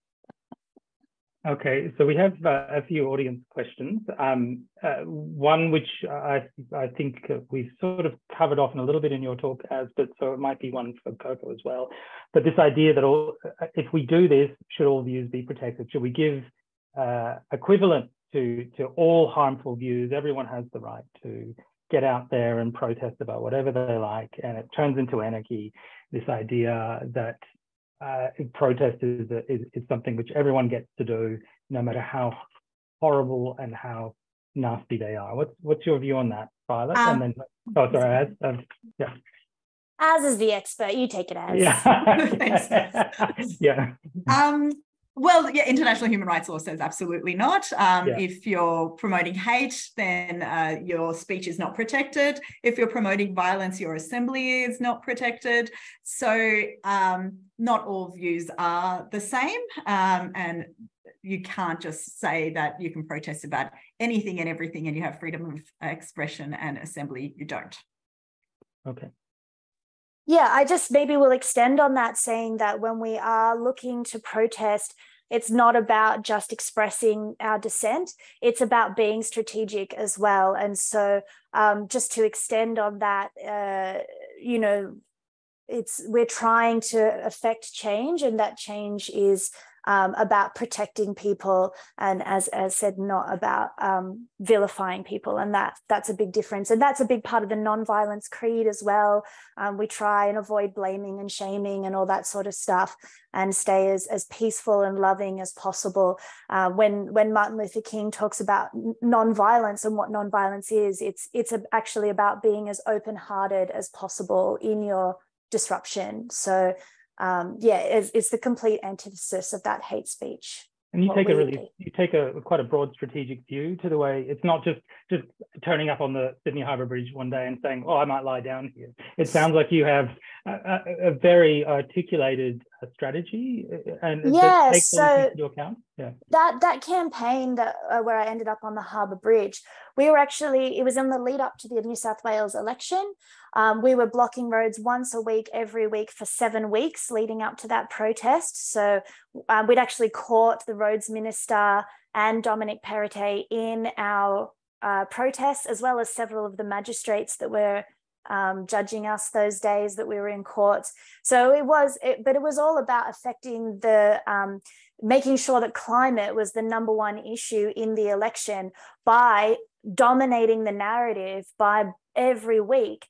Speaker 1: Okay, so we have uh, a few audience questions. Um, uh, one which I I think we've sort of covered off in a little bit in your talk, as but so it might be one for Coco as well. But this idea that all, if we do this, should all views be protected? Should we give uh, equivalent to to all harmful views? Everyone has the right to get out there and protest about whatever they like, and it turns into anarchy. This idea that uh, protest is, is, is something which everyone gets to do, no matter how horrible and how nasty they are. What's what's your view on that, Violet? Um, and then, oh, sorry, Az, um, yeah.
Speaker 3: Az is the expert, you take it Az.
Speaker 1: Yeah. (laughs) (laughs)
Speaker 2: yeah. Um, Well, yeah, international human rights law says absolutely not. Um, yeah. If you're promoting hate, then uh, your speech is not protected. If you're promoting violence, your assembly is not protected. So, um, not all views are the same. Um, and you can't just say that you can protest about anything and everything and you have freedom of expression and assembly. You don't.
Speaker 1: Okay.
Speaker 3: Yeah, I just maybe will extend on that, saying that when we are looking to protest, it's not about just expressing our dissent, it's about being strategic as well. And so, um, just to extend on that, uh, you know, it's we're trying to affect change, and that change is um, about protecting people and as, as said not about um, vilifying people. And that that's a big difference. And that's a big part of the non-violence creed as well. Um, we try and avoid blaming and shaming and all that sort of stuff and stay as, as peaceful and loving as possible. Uh, when when martin luther king talks about non-violence and what non-violence is it's it's actually about being as open-hearted as possible in your disruption. So um, yeah, it's, it's, the complete antithesis of that hate speech.
Speaker 1: And you take a really, do. you take a quite a broad strategic view to the way it's not just just turning up on the Sydney Harbour Bridge one day and saying, "Oh, I might lie down here." It sounds like you have a, a, very articulated uh, strategy, uh, and
Speaker 3: yeah, so
Speaker 1: into account. Yeah,
Speaker 3: that that campaign that uh, where I ended up on the Harbour Bridge, we were actually it was in the lead up to the New South Wales election. Um, we were blocking roads once a week, every week for seven weeks leading up to that protest. So uh, we'd actually caught the roads minister and Dominic Perrottet in our uh, protests, as well as several of the magistrates that were um, judging us those days that we were in court. So it was, it, but it was all about affecting the, um, making sure that climate was the number one issue in the election by dominating the narrative by every week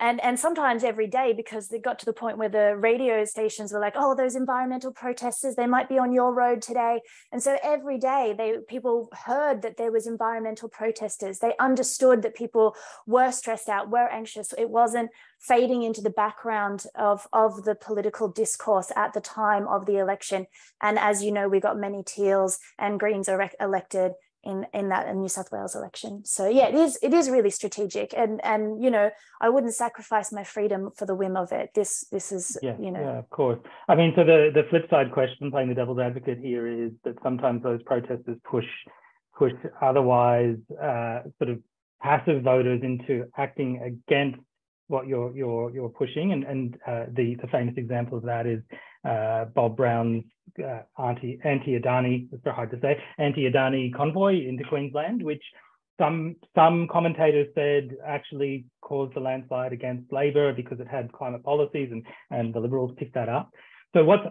Speaker 3: and and sometimes every day because they got to the point where the radio stations were like oh those environmental protesters they might be on your road today. And so every day they people heard that there was environmental protesters. They understood that people were stressed out were anxious. It wasn't fading into the background of of the political discourse at the time of the election. And as you know we got many teals and greens are elected in in that in New South Wales election. So yeah, it is it is really strategic, and and you know I wouldn't sacrifice my freedom for the whim of it. This this is
Speaker 1: yeah,
Speaker 3: you know
Speaker 1: yeah of course. I mean, so the the flip side question, playing the devil's advocate here, is that sometimes those protesters push push otherwise uh, sort of passive voters into acting against what you're you're you're pushing, and and uh, the the famous example of that is uh, Bob Brown's uh, anti anti Adani, it's very hard to say, anti Adani convoy into Queensland, which some some commentators said actually caused the landslide against Labor because it had climate policies, and and the Liberals picked that up. So what's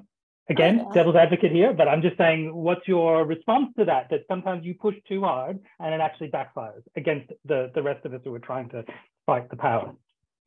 Speaker 1: again oh, devil's advocate here, but I'm just saying, what's your response to that? That sometimes you push too hard and it actually backfires against the the rest of us who are trying to fight the power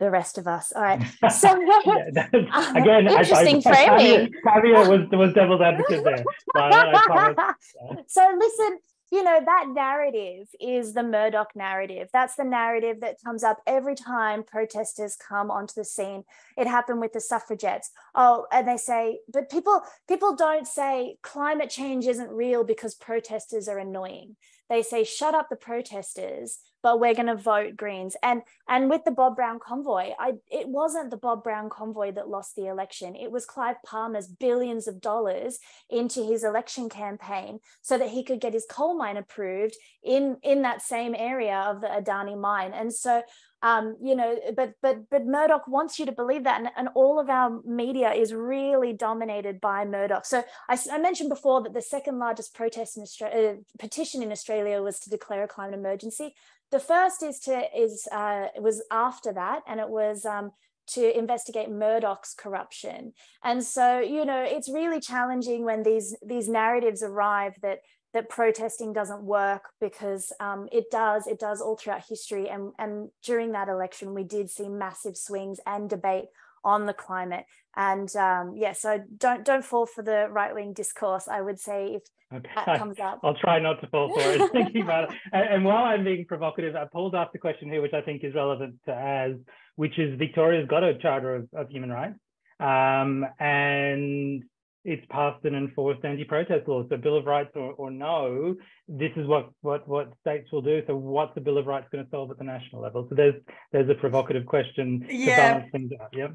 Speaker 3: the rest of us. All right. (laughs) So
Speaker 1: yeah, (laughs) um, again, interesting I, I, framing. Caveat was was devil's advocate there. (laughs)
Speaker 3: so listen, you know that narrative is the Murdoch narrative. That's the narrative that comes up every time protesters come onto the scene. It happened with the suffragettes. Oh, and they say, but people people don't say climate change isn't real because protesters are annoying. They say shut up the protesters but we're going to vote Greens. And and with the Bob Brown convoy, I it wasn't the Bob Brown convoy that lost the election. It was Clive Palmer's billions of dollars into his election campaign so that he could get his coal mine approved in in that same area of the Adani mine. And so um, you know, but but but Murdoch wants you to believe that, and, and all of our media is really dominated by Murdoch. So I, I mentioned before that the second largest protest in Australia, uh, petition in Australia was to declare a climate emergency. The first is to is uh, was after that, and it was um, to investigate Murdoch's corruption. And so, you know, it's really challenging when these these narratives arrive that that protesting doesn't work because um, it does it does all throughout history. And and during that election we did see massive swings and debate on the climate. And um, yeah so don't don't fall for the right-wing discourse i would say if okay. that comes up. (laughs)
Speaker 1: I'll try not to fall for it. Thinking about it and, and, while i'm being provocative i pulled up the question here which i think is relevant to Az which is victoria's got a charter of, of human rights. Um, and it's passed an enforced anti-protest law. So Bill of Rights or, or no, this is what, what, what states will do. So what's the Bill of Rights going to solve at the national level? So there's there's a provocative question
Speaker 2: Yeah.
Speaker 1: to balance things out. Yeah.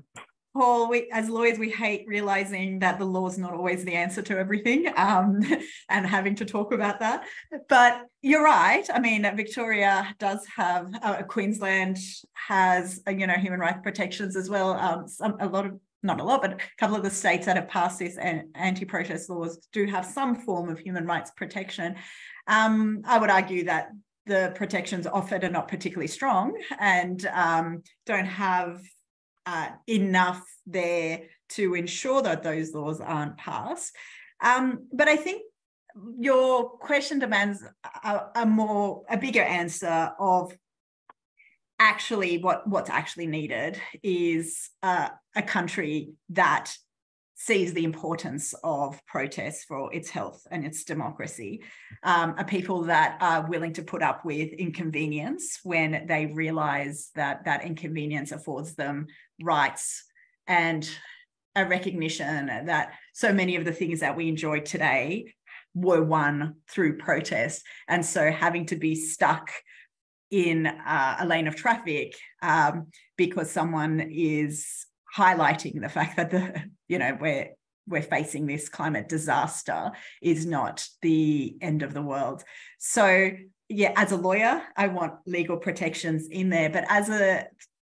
Speaker 2: Paul, we, as lawyers, we hate realizing that the law is not always the answer to everything um, (laughs) and having to talk about that. But you're right. I mean, Victoria does have, uh, Queensland has, uh, you know, human rights protections as well. Um, some, a lot of, not a lot, but a couple of the states that have passed this anti-protest laws do have some form of human rights protection. Um, I would argue that the protections offered are not particularly strong and um, don't have uh, enough there to ensure that those laws aren't passed. Um, but I think your question demands a, a, more a bigger answer of actually what what's actually needed is uh, a country that sees the importance of protests for its health and its democracy, um, are people that are willing to put up with inconvenience when they realize that that inconvenience affords them rights and a recognition that so many of the things that we enjoy today were won through protest. And so having to be stuck in uh, a lane of traffic um, because someone is highlighting the fact that the you know we're we're facing this climate disaster is not the end of the world. So yeah as a lawyer i want legal protections in there but as a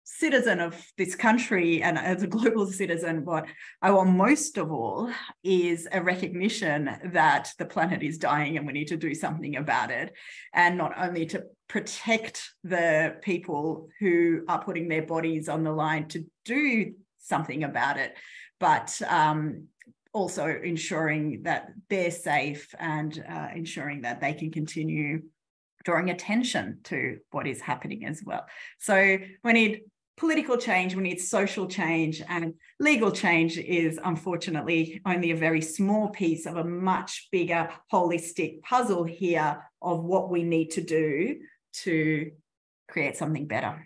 Speaker 2: citizen of this country and as a global citizen what i want most of all is a recognition that the planet is dying and we need to do something about it and not only to protect the people who are putting their bodies on the line to do something about it, but um, also ensuring that they're safe and uh, ensuring that they can continue drawing attention to what is happening as well. So we need political change, we need social change, and legal change is unfortunately only a very small piece of a much bigger holistic puzzle here of what we need to do to create something better.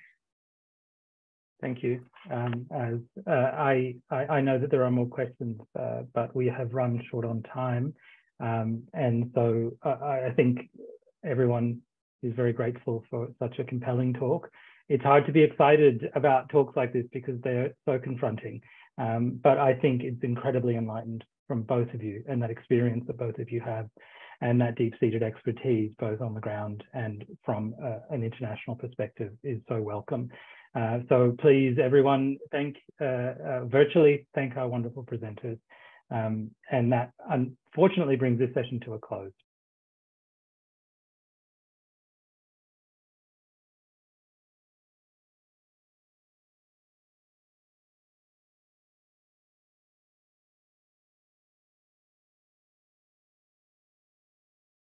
Speaker 1: Thank you. Um, as uh, I, I, I know that there are more questions, uh, but we have run short on time, um, and so I, I think everyone is very grateful for such a compelling talk. It's hard to be excited about talks like this because they're so confronting, um, but I think it's incredibly enlightened from both of you and that experience that both of you have and that deep-seated expertise both on the ground and from uh, an international perspective is so welcome. Uh, so please, everyone, thank uh, uh, virtually thank our wonderful presenters. Um, and that unfortunately brings this session to a close.